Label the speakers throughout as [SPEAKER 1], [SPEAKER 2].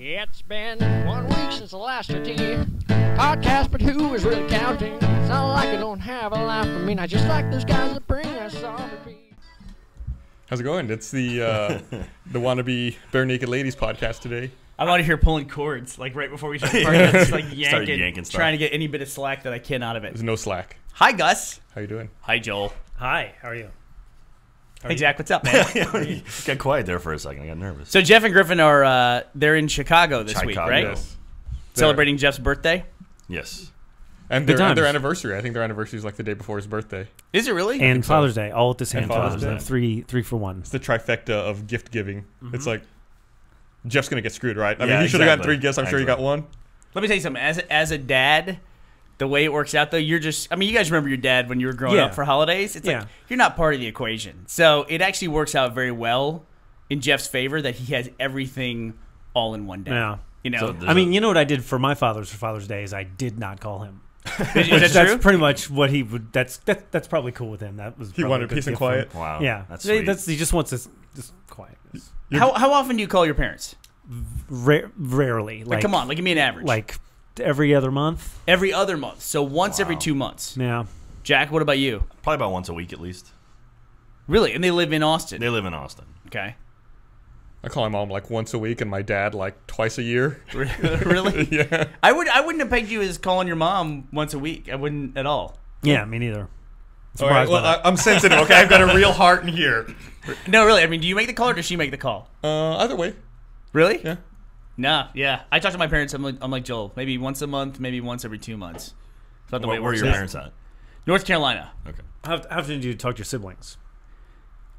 [SPEAKER 1] It's been one week since the last tea. Podcast, but who is really counting? It's not like I don't have a life. I mean, I just like those guys that bring us on repeat.
[SPEAKER 2] How's it going? It's the uh, the wannabe Barenaked Ladies podcast today.
[SPEAKER 3] I'm out of here pulling cords, like right before we start recording, just like
[SPEAKER 4] Started
[SPEAKER 3] yanking,
[SPEAKER 4] yanking stuff.
[SPEAKER 3] trying to get any bit of slack that I can out of it.
[SPEAKER 2] There's no slack.
[SPEAKER 3] Hi, Gus.
[SPEAKER 2] How you doing?
[SPEAKER 3] Hi, Joel.
[SPEAKER 5] Hi, how are you?
[SPEAKER 3] Hey, Jack. What's up, man?
[SPEAKER 4] you got quiet there for a second. I got nervous.
[SPEAKER 3] so Jeff and Griffin are uh, they're in Chicago this week, right?
[SPEAKER 2] Yes.
[SPEAKER 3] Celebrating Jeff's birthday.
[SPEAKER 4] yes.
[SPEAKER 2] And their, and their anniversary. I think their anniversary is like the day before his birthday.
[SPEAKER 3] Is it really?
[SPEAKER 5] And
[SPEAKER 2] so.
[SPEAKER 5] Father's Day, all at the same time.
[SPEAKER 2] Day.
[SPEAKER 5] Three, three for one.
[SPEAKER 2] It's the trifecta of gift giving. It's like Jeff's gonna get screwed, right? I mean,
[SPEAKER 4] Yeah,
[SPEAKER 2] he should have gotten three gifts. I'm sure he got one.
[SPEAKER 3] Let me tell you something. As as a dad, the way it works out though, you're just. I mean, you guys remember your dad when you were growing
[SPEAKER 5] Yeah.
[SPEAKER 3] up for holidays. It's
[SPEAKER 5] Yeah.
[SPEAKER 3] like you're not part of the equation. So it actually works out very well in Jeff's favor that he has everything all in one day.
[SPEAKER 5] Yeah.
[SPEAKER 3] You know,
[SPEAKER 4] So
[SPEAKER 5] I mean, you know what I did for my father's for Father's Day is I did not call him.
[SPEAKER 3] is, is that
[SPEAKER 5] that's
[SPEAKER 3] true?
[SPEAKER 5] pretty much what he would. That's that, that's probably cool with him. That was
[SPEAKER 2] He
[SPEAKER 5] probably
[SPEAKER 2] wanted
[SPEAKER 5] a good
[SPEAKER 2] peace and
[SPEAKER 5] gift for him.
[SPEAKER 2] quiet.
[SPEAKER 4] wow.
[SPEAKER 5] Yeah,
[SPEAKER 4] That's sweet.
[SPEAKER 5] that's he just wants this just quiet.
[SPEAKER 3] How, how often do you call your parents?
[SPEAKER 5] Ra- rarely,
[SPEAKER 3] Like,
[SPEAKER 5] like
[SPEAKER 3] come on, like give me an average.
[SPEAKER 5] like every other month.
[SPEAKER 3] every other month. So once every two months.
[SPEAKER 5] Yeah,
[SPEAKER 3] Jack, what about you?
[SPEAKER 4] Probably about once a week at least.
[SPEAKER 3] Really? And they live in Austin.
[SPEAKER 4] They live in Austin.
[SPEAKER 3] Okay.
[SPEAKER 2] I call my mom like once a week, and my dad like twice a year.
[SPEAKER 3] really?
[SPEAKER 2] yeah.
[SPEAKER 3] I would. I wouldn't have pegged you as calling your mom once a week. I wouldn't at all.
[SPEAKER 5] yeah, me neither.
[SPEAKER 2] All right. Well. I, I'm sensitive. Okay, I've got a real heart in here.
[SPEAKER 3] No, really. I mean, do you make the call or does she make the call?
[SPEAKER 2] Uh, either way.
[SPEAKER 3] Really?
[SPEAKER 2] Yeah.
[SPEAKER 3] Nah. Yeah. I talk to my parents. I'm like, I'm like Joel. Maybe once a month. Maybe once every two months. It's not the way
[SPEAKER 4] Where,
[SPEAKER 3] it
[SPEAKER 4] where are
[SPEAKER 3] works
[SPEAKER 4] your
[SPEAKER 3] out.
[SPEAKER 4] parents at?
[SPEAKER 3] North Carolina.
[SPEAKER 4] Okay.
[SPEAKER 5] How, how often do you talk to your siblings?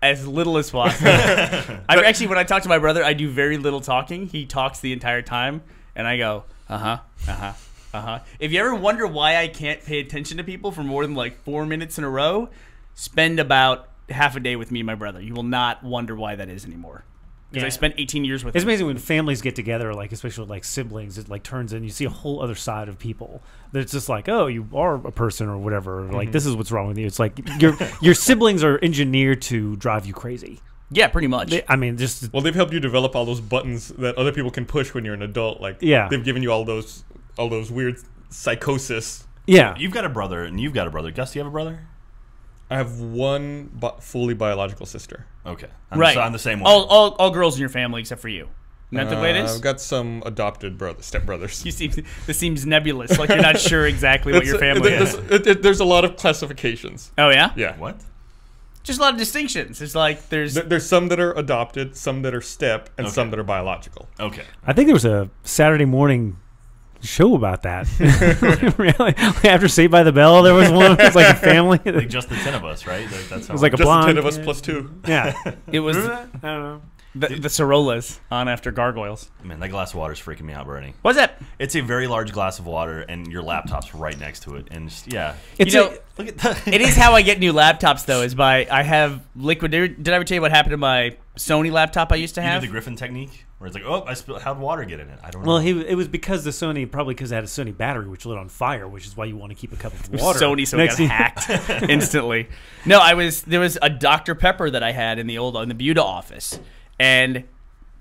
[SPEAKER 3] As little as possible. I actually, when I talk to my brother, I do very little talking. He talks the entire time, and I go, uh huh, uh huh, uh huh. If you ever wonder why I can't pay attention to people for more than like four minutes in a row, spend about half a day with me and my brother. You will not wonder why that is anymore. Because I spent 18 years with
[SPEAKER 5] It's
[SPEAKER 3] him.
[SPEAKER 5] amazing when families get together, like especially with, like siblings. It like turns in. You see a whole other side of people. That's just like, oh, you are a person or whatever. Like mm-hmm. this is what's wrong with you. It's like your your siblings are engineered to drive you crazy.
[SPEAKER 3] Yeah, pretty much.
[SPEAKER 5] They- I mean, just
[SPEAKER 2] Well, they've helped you develop all those buttons that other people can push when you're an adult. Like,
[SPEAKER 5] Yeah.
[SPEAKER 2] they've given you all those all those weird psychosis.
[SPEAKER 5] yeah.
[SPEAKER 4] You've got a brother, and you've got a brother. Gus, do you have a brother?
[SPEAKER 2] I have one bi- fully biological sister.
[SPEAKER 4] Okay. I'm
[SPEAKER 3] right.
[SPEAKER 4] So I'm the same way.
[SPEAKER 3] All, all, all girls in your family except for you. Isn't that the way it
[SPEAKER 2] Uh,
[SPEAKER 3] is?
[SPEAKER 2] I've got some adopted brothers, stepbrothers.
[SPEAKER 3] You seem, this seems nebulous. Like you're not sure exactly what
[SPEAKER 2] It's-
[SPEAKER 3] your family
[SPEAKER 2] it-
[SPEAKER 3] is.
[SPEAKER 2] there's, it- it- there's a lot of classifications.
[SPEAKER 3] Oh yeah.
[SPEAKER 2] Yeah.
[SPEAKER 4] what?
[SPEAKER 3] Just a lot of distinctions. It's like there's
[SPEAKER 2] There- There's some that are adopted, some that are step, and
[SPEAKER 4] Okay.
[SPEAKER 2] some that are biological.
[SPEAKER 4] Okay.
[SPEAKER 5] I think there was a Saturday morning show about that. really? After Saved by the Bell, there was one. It was like a family.
[SPEAKER 4] Like just the ten of us, right? Like, that's how it
[SPEAKER 5] was like a
[SPEAKER 2] Just the
[SPEAKER 5] blonde.
[SPEAKER 2] ten of us
[SPEAKER 5] kid.
[SPEAKER 2] plus two.
[SPEAKER 5] Yeah.
[SPEAKER 3] it was
[SPEAKER 5] Remember that? I don't know.
[SPEAKER 3] the, the Sorola's on after gargoyles.
[SPEAKER 4] man. That glass of water is freaking me out, Burnie.
[SPEAKER 3] What's that?
[SPEAKER 4] It's a very large glass of water, and your laptop's right next to it, and just, yeah.
[SPEAKER 5] It's
[SPEAKER 3] you know,
[SPEAKER 5] a-
[SPEAKER 4] Look at that.
[SPEAKER 3] it is how I get new laptops though. Is by I have liquid. Did I ever tell you what happened to my Sony laptop I used to
[SPEAKER 4] You
[SPEAKER 3] have?
[SPEAKER 4] the Griffin technique, where it's like, oh, I spilled. How'd water get in it? I don't know.
[SPEAKER 5] well, he it was because the Sony probably because it had a Sony battery which lit on fire, which is why you want to keep a cup of water.
[SPEAKER 3] Sony, so it
[SPEAKER 5] next
[SPEAKER 3] got hacked instantly. No, I was there was a Dr Pepper that I had in the old in the Buda office, and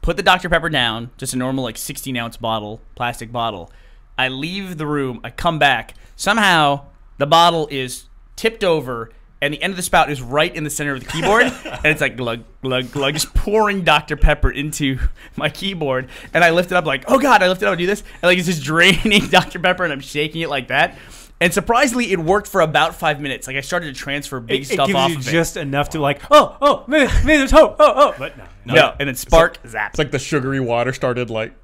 [SPEAKER 3] put the Dr Pepper down, just a normal like 16 ounce bottle, plastic bottle. I leave the room. I come back. Somehow the bottle is tipped over. And the end of the spout is right in the center of the keyboard, and it's like glug glug glug, just pouring Dr Pepper into my keyboard. And I lift it up like, oh god! I lift it up and do this, and like it's just draining Dr Pepper, and I'm shaking it like that. And surprisingly, it worked for about five minutes. Like I started to transfer big
[SPEAKER 5] It, it
[SPEAKER 3] stuff
[SPEAKER 5] gives
[SPEAKER 3] off
[SPEAKER 5] you
[SPEAKER 3] of
[SPEAKER 5] just enough to like, oh, oh, maybe, maybe there's hope. Oh, oh, but no.
[SPEAKER 3] it. No, and then spark zap.
[SPEAKER 2] It's like the sugary water started like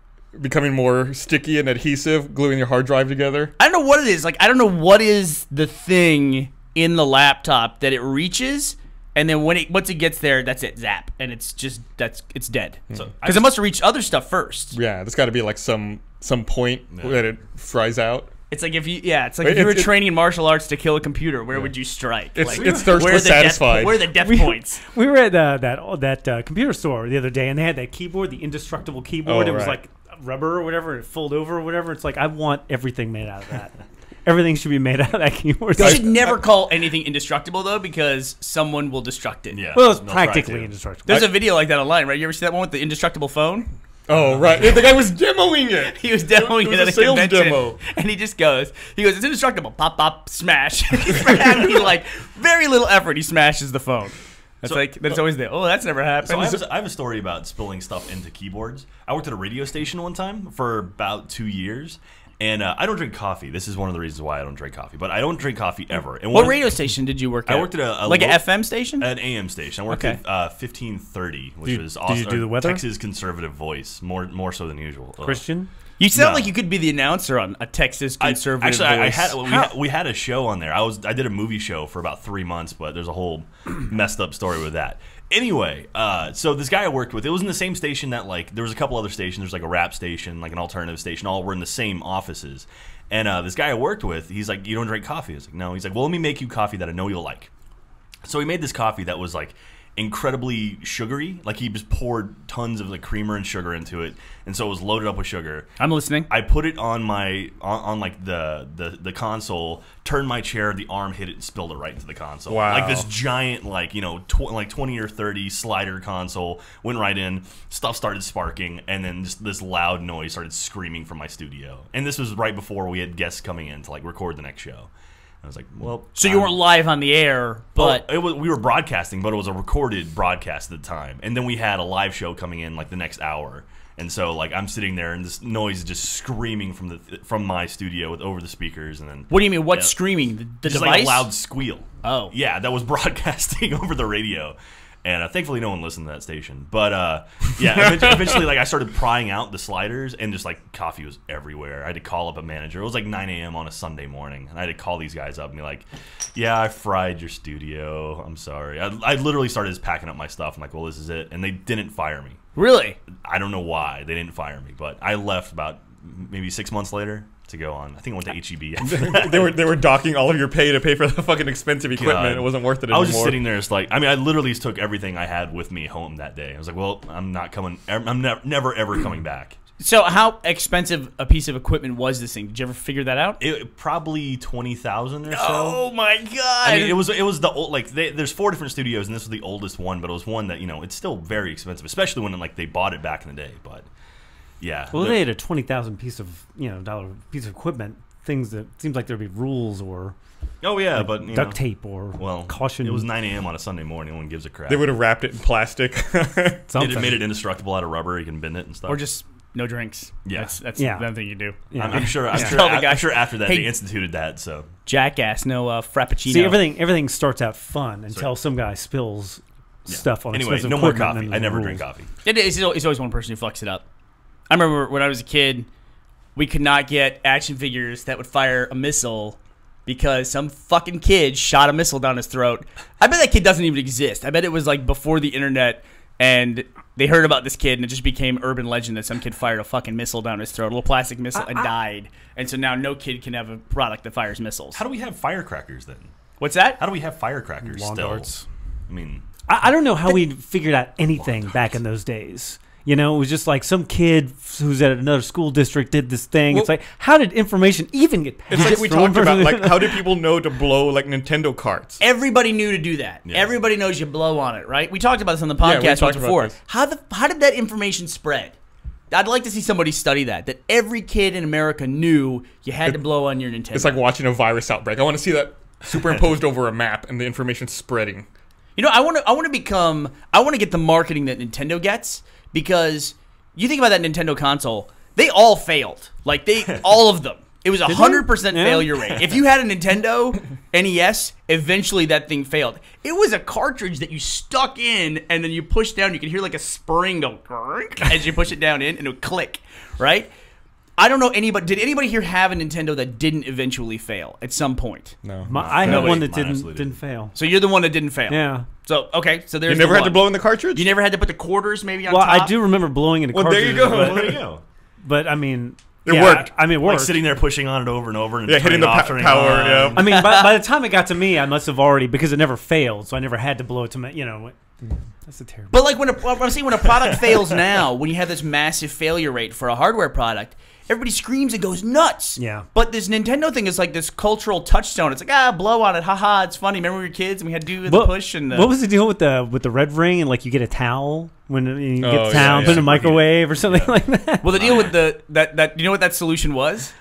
[SPEAKER 2] becoming more sticky and adhesive, gluing your hard drive together.
[SPEAKER 3] I don't know what it is. Like I don't know what is the thing in the laptop that it reaches, and then when it once it gets there, that's it, zap, and it's just that's it's dead.
[SPEAKER 4] So I
[SPEAKER 3] Because it must have reached other stuff first.
[SPEAKER 2] Yeah, there's got to be like some some point
[SPEAKER 4] Yeah.
[SPEAKER 2] that it fries out.
[SPEAKER 3] It's like if you yeah, it's like if you were
[SPEAKER 2] it-
[SPEAKER 3] training in martial arts to kill a computer, where would you strike?
[SPEAKER 2] It's-
[SPEAKER 3] like,
[SPEAKER 2] it's thirst
[SPEAKER 3] where are
[SPEAKER 2] was
[SPEAKER 3] the death-
[SPEAKER 2] satisfied.
[SPEAKER 3] where are the death
[SPEAKER 5] We-
[SPEAKER 3] points?
[SPEAKER 5] We were at uh, that that uh, computer store the other day, and they had that keyboard, the indestructible keyboard.
[SPEAKER 2] Oh,
[SPEAKER 5] it was
[SPEAKER 2] right.
[SPEAKER 5] like rubber or whatever, it folded over or whatever. It's like I want everything made out of that. Everything should be made out of that keyboard.
[SPEAKER 3] You should never call anything indestructible though, because someone will destruct it.
[SPEAKER 4] Yeah.
[SPEAKER 5] well, it's
[SPEAKER 4] they'll
[SPEAKER 5] practically
[SPEAKER 4] to.
[SPEAKER 5] indestructible.
[SPEAKER 3] There's a video like that online, right? You ever see that one with the indestructible phone?
[SPEAKER 2] Oh right, the guy was demoing it.
[SPEAKER 3] He was demoing
[SPEAKER 2] It
[SPEAKER 3] it, at
[SPEAKER 2] a
[SPEAKER 3] a
[SPEAKER 2] sales
[SPEAKER 3] convention,
[SPEAKER 2] demo.
[SPEAKER 3] and he just goes, he goes, it's indestructible, pop, pop, smash. For having like very little effort, he smashes the phone. That's
[SPEAKER 4] So-
[SPEAKER 3] like that's always there. Oh, that's never happened.
[SPEAKER 4] So I have, I have a story about spilling stuff into keyboards. I worked at a radio station one time for about two years, and uh, I don't drink coffee. This is one of the reasons why I don't drink coffee. But I don't drink coffee ever. And
[SPEAKER 3] what
[SPEAKER 4] one-
[SPEAKER 3] radio station did you work at?
[SPEAKER 4] I worked at a- a
[SPEAKER 3] like
[SPEAKER 4] lo-
[SPEAKER 3] an FM station.
[SPEAKER 4] An AM station. I worked
[SPEAKER 3] Okay.
[SPEAKER 4] at uh, fifteen thirty, which
[SPEAKER 5] Do you-
[SPEAKER 4] was
[SPEAKER 5] do
[SPEAKER 4] awesome.
[SPEAKER 5] you do the weather?
[SPEAKER 4] Texas conservative voice, more more so than usual. Ugh.
[SPEAKER 5] Christian.
[SPEAKER 3] you sound
[SPEAKER 4] no.
[SPEAKER 3] like you could be the announcer on a Texas
[SPEAKER 4] I-
[SPEAKER 3] conservative.
[SPEAKER 4] actually, I, I had we, had we had a show on there. I was I did a movie show for about three months, but there's a whole messed up story with that. Anyway, uh, so this guy I worked with, it was in the same station that like there was a couple other stations. There's like a rap station, like an alternative station. All were in the same offices. And uh, this guy I worked with, he's like, "You don't drink coffee?" I was like, "No." He's like, "Well, let me make you coffee that I know you'll like." So he made this coffee that was like incredibly sugary. Like he just poured tons of like creamer and sugar into it, and so it was loaded up with sugar.
[SPEAKER 3] I'm listening.
[SPEAKER 4] I put it on my on, on like the, the the console, turned my chair, the arm hit it, and spilled it right into the console.
[SPEAKER 2] Wow.
[SPEAKER 4] Like this giant, like you know, tw- like twenty or thirty slider console went right in. Stuff started sparking, and then just this loud noise started screaming from my studio. And this was right before we had guests coming in to like record the next show. I was like, well,
[SPEAKER 3] so you
[SPEAKER 4] I'm-
[SPEAKER 3] weren't live on the air, oh, but
[SPEAKER 4] well, it was we were broadcasting, but it was a recorded broadcast at the time. And then we had a live show coming in like the next hour. And so like I'm sitting there and this noise is just screaming from the from my studio with over the speakers and then
[SPEAKER 3] what do you mean? What's screaming? The, the
[SPEAKER 4] just
[SPEAKER 3] device?
[SPEAKER 4] like a loud squeal.
[SPEAKER 3] Oh.
[SPEAKER 4] Yeah, that was broadcasting over the radio. And uh, thankfully, no one listened to that station. But uh, yeah, eventually, eventually, like I started prying out the sliders, and just like coffee was everywhere. I had to call up a manager. It was like 9 a.m. on a Sunday morning, and I had to call these guys up and be like, "Yeah, I fried your studio. I'm sorry." I, I literally started just packing up my stuff. I'm like, "Well, this is it," and they didn't fire me.
[SPEAKER 3] Really?
[SPEAKER 4] I don't know why they didn't fire me, but I left about maybe six months later to go on. I think I went to HEB.
[SPEAKER 2] they were they were docking all of your pay to pay for the fucking expensive equipment.
[SPEAKER 4] God.
[SPEAKER 2] It wasn't worth it
[SPEAKER 4] I was just sitting there, just like I mean, I literally just took everything I had with me home that day. I was like, well, I'm not coming. I'm never, never ever coming back.
[SPEAKER 3] So how expensive a piece of equipment was this thing? Did you ever figure that out?
[SPEAKER 4] It probably twenty thousand or so.
[SPEAKER 3] Oh my god!
[SPEAKER 4] I mean, it was it was the old like they, there's four different studios and this was the oldest one, but it was one that you know it's still very expensive, especially when like they bought it back in the day. But yeah,
[SPEAKER 5] Well,
[SPEAKER 4] the-
[SPEAKER 5] they had a twenty thousand piece of you know dollar piece of equipment. Things that seems like there'd be rules or
[SPEAKER 4] oh yeah, but you
[SPEAKER 5] duct
[SPEAKER 4] know,
[SPEAKER 5] tape or
[SPEAKER 4] Well,
[SPEAKER 5] caution.
[SPEAKER 4] It was 9 a.m. on a Sunday morning. No one gives a crap.
[SPEAKER 2] They would have wrapped it in plastic.
[SPEAKER 4] It
[SPEAKER 5] something.
[SPEAKER 4] had made it indestructible out of rubber. You can bend it and stuff.
[SPEAKER 3] or just no drinks.
[SPEAKER 4] Yeah.
[SPEAKER 3] that's, that's
[SPEAKER 5] Yeah.
[SPEAKER 3] the thing you do.
[SPEAKER 5] Yeah.
[SPEAKER 4] I'm, I'm sure. I'm
[SPEAKER 5] Yeah.
[SPEAKER 4] sure.
[SPEAKER 3] Tell
[SPEAKER 4] I'm sure after that
[SPEAKER 3] "Hey,
[SPEAKER 4] they instituted that. So
[SPEAKER 3] Jackass, no uh, frappuccino.
[SPEAKER 5] See, everything everything starts out fun until some guy spills
[SPEAKER 4] yeah.
[SPEAKER 5] stuff on
[SPEAKER 4] Anyway, no more coffee.
[SPEAKER 5] and
[SPEAKER 4] I never
[SPEAKER 5] rules.
[SPEAKER 4] drink coffee.
[SPEAKER 3] It is. It's always one person who fucks it up. I remember when I was a kid, we could not get action figures that would fire a missile because some fucking kid shot a missile down his throat. I bet that kid doesn't even exist. I bet it was like before the internet and they heard about this kid and it just became urban legend that some kid fired a fucking missile down his throat, a little plastic missile, and died. And so now no kid can have a product that fires missiles.
[SPEAKER 4] How do we have firecrackers then?
[SPEAKER 3] What's that?
[SPEAKER 4] How do we have firecrackers
[SPEAKER 5] Lawn
[SPEAKER 4] still?
[SPEAKER 5] darts.
[SPEAKER 4] I mean,
[SPEAKER 5] I, I don't know how we figured out anything back in those days. You know, it was just like some kid who's at another school district did this thing. it's like, how did information even get passed?
[SPEAKER 2] it's like we talked about. Like, how did people know to blow like Nintendo carts?
[SPEAKER 3] Everybody knew to do that.
[SPEAKER 4] Yeah.
[SPEAKER 3] Everybody knows you blow on it, right? We talked about this on the podcast
[SPEAKER 2] talked
[SPEAKER 3] once before. How the how did that information spread? I'd like to see somebody study that. That every kid in America knew you had to blow on your Nintendo.
[SPEAKER 2] It's like watching a virus outbreak. I want to see that superimposed over a map and the information spreading.
[SPEAKER 3] You know, I want to I want to become I want to get the marketing that Nintendo gets because you think about that Nintendo console, they all failed. Like they all of them. It was a hundred percent failure rate. If you had a Nintendo NES, eventually that thing failed. It was a cartridge that you stuck in and then you push down. You could hear like a spring go as you push it down in, and it would click. Right? I don't know anybody. Did anybody here have a Nintendo that didn't eventually fail at some point?
[SPEAKER 2] No,
[SPEAKER 5] My, I had one that didn't didn't
[SPEAKER 4] didn't.
[SPEAKER 5] fail.
[SPEAKER 3] So you're the one that didn't fail.
[SPEAKER 5] Yeah.
[SPEAKER 3] So okay, so there's
[SPEAKER 2] you never
[SPEAKER 3] the
[SPEAKER 2] had to blow in the cartridge.
[SPEAKER 3] You never had to put the quarters maybe on
[SPEAKER 5] Well,
[SPEAKER 3] top.
[SPEAKER 5] I do remember blowing in a cartridge.
[SPEAKER 2] Well, there you go.
[SPEAKER 5] but,
[SPEAKER 4] there you go.
[SPEAKER 5] but I mean,
[SPEAKER 2] It
[SPEAKER 5] yeah,
[SPEAKER 2] worked.
[SPEAKER 5] I, I mean, it worked.
[SPEAKER 4] Like sitting there pushing on it over and over and
[SPEAKER 2] Yeah, hitting the
[SPEAKER 4] off,
[SPEAKER 2] pa- power, yeah.
[SPEAKER 5] I mean, by, by the time it got to me, I must have already because it never failed, so I never had to blow it to my, you know, That's a terrible.
[SPEAKER 3] But like when a, what I'm saying, when a product fails now, when you have this massive failure rate for a hardware product, everybody screams and goes nuts.
[SPEAKER 5] Yeah.
[SPEAKER 3] But this Nintendo thing is like this cultural touchstone. It's like ah, blow on it, haha, it's funny. Remember we were kids and we had to do the
[SPEAKER 5] What,
[SPEAKER 3] push and the.
[SPEAKER 5] what was the deal with the with the red ring and like you get a towel when you get
[SPEAKER 2] Oh,
[SPEAKER 5] the towel,
[SPEAKER 2] yeah,
[SPEAKER 5] put in a microwave or something like that?
[SPEAKER 3] Well, the deal with the that that you know what that solution was?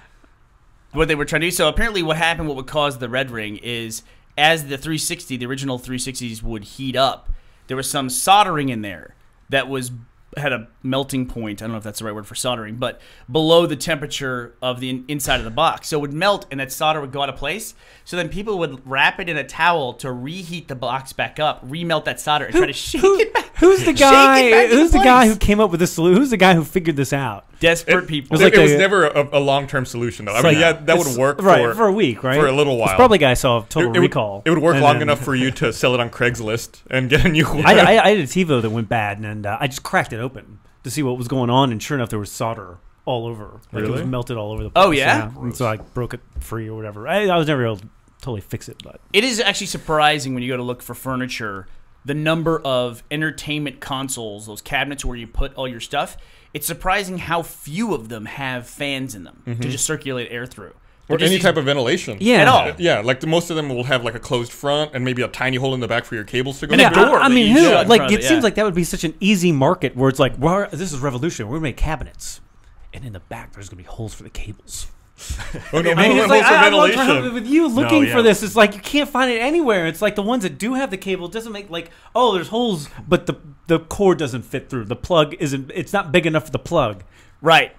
[SPEAKER 3] What they were trying to do. So apparently, what happened, what would cause the red ring is as the 360, the original 360s would heat up, there was some soldering in there that was had a melting point. I don't know if that's the right word for soldering, but below the temperature of the in, inside of the box, so it would melt and that solder would go out of place. So then people would wrap it in a towel to reheat the box back up, remelt that solder, and try to shake
[SPEAKER 5] Who-
[SPEAKER 3] it back.
[SPEAKER 5] Who's the guy? Who's the guy who came up with this solution? Who's the guy who figured this out?
[SPEAKER 3] Desperate people.
[SPEAKER 5] was
[SPEAKER 2] It,
[SPEAKER 5] like
[SPEAKER 2] it was
[SPEAKER 5] a-
[SPEAKER 2] never a, a long term solution though. I mean,
[SPEAKER 5] like-
[SPEAKER 2] yeah, that would work
[SPEAKER 5] right
[SPEAKER 2] for,
[SPEAKER 5] for a week, right?
[SPEAKER 2] for a little while.
[SPEAKER 5] It's probably a guy saw Total
[SPEAKER 2] it, it would-
[SPEAKER 5] Recall.
[SPEAKER 2] It would work long
[SPEAKER 5] then-
[SPEAKER 2] enough for you to sell it on Craigslist and get a new one.
[SPEAKER 5] I, I, I did a TiVo that went bad, and uh, I just cracked it open to see what was going on, and sure enough, there was solder all over. Like it was
[SPEAKER 2] Really?
[SPEAKER 5] melted all over the place.
[SPEAKER 3] Oh, yeah?
[SPEAKER 5] And so I broke it free or whatever. I, I was never able to totally fix it, but
[SPEAKER 3] It is actually surprising when you go to look for furniture, the number of entertainment consoles, those cabinets where you put all your stuff. It's surprising how few of them have fans in them to mm-hmm. just circulate air through.
[SPEAKER 2] or
[SPEAKER 3] They're just
[SPEAKER 2] any type of ventilation.
[SPEAKER 5] yeah,
[SPEAKER 3] At all.
[SPEAKER 2] Yeah, like the, most of them will have like a closed front and maybe a tiny hole in the back for your cables to go
[SPEAKER 3] And a
[SPEAKER 5] Yeah,
[SPEAKER 2] through.
[SPEAKER 3] door
[SPEAKER 5] I, I mean, who,
[SPEAKER 3] shut in
[SPEAKER 5] like
[SPEAKER 3] front
[SPEAKER 5] it
[SPEAKER 3] of it,
[SPEAKER 5] seems
[SPEAKER 3] yeah.
[SPEAKER 5] like that would be such an easy market where it's like, well, this is revolution. We're gonna make cabinets, and in the back there's gonna be holes for the cables.
[SPEAKER 2] Oh, no,
[SPEAKER 5] I mean, it's like, I, I love
[SPEAKER 2] ventilation.
[SPEAKER 5] how with you looking
[SPEAKER 4] yeah.
[SPEAKER 5] for this, it's like you can't find it anywhere. It's like the ones that do have the cable doesn't make like oh, there's holes, but the the cord doesn't fit through. The plug isn't. It's not big enough for the plug.
[SPEAKER 3] Right.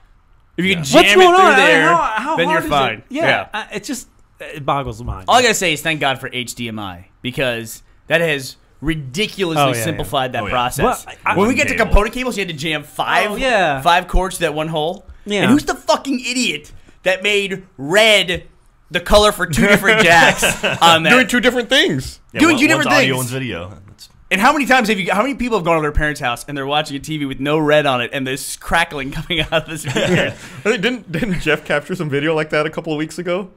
[SPEAKER 3] If you can jam
[SPEAKER 5] What's
[SPEAKER 3] it
[SPEAKER 5] going
[SPEAKER 3] through
[SPEAKER 5] on? I
[SPEAKER 3] there,
[SPEAKER 5] how- how
[SPEAKER 3] then you're fine.
[SPEAKER 5] It? Yeah, I- it just it boggles the mind.
[SPEAKER 3] All I gotta say is thank God for HDMI because that has ridiculously
[SPEAKER 5] Oh, yeah, yeah.
[SPEAKER 3] simplified that
[SPEAKER 4] Oh, yeah.
[SPEAKER 3] process.
[SPEAKER 5] Well, I- I-
[SPEAKER 3] when we get to component cables, you had to jam five,
[SPEAKER 5] Oh, yeah.
[SPEAKER 3] five cords to that one hole.
[SPEAKER 5] Yeah.
[SPEAKER 3] And who's the fucking idiot that made red the color for two different jacks on that?
[SPEAKER 2] Doing two different things.
[SPEAKER 4] Yeah,
[SPEAKER 3] Doing
[SPEAKER 4] one-
[SPEAKER 3] two different
[SPEAKER 4] one's audio,
[SPEAKER 3] things.
[SPEAKER 4] one's video. That's-
[SPEAKER 3] And how many times have you? How many people have gone to their parents' house and they're watching a TV with no red on it and this crackling coming out of this? speakers?
[SPEAKER 2] I didn't didn't Jeff capture some video like that a couple of weeks ago?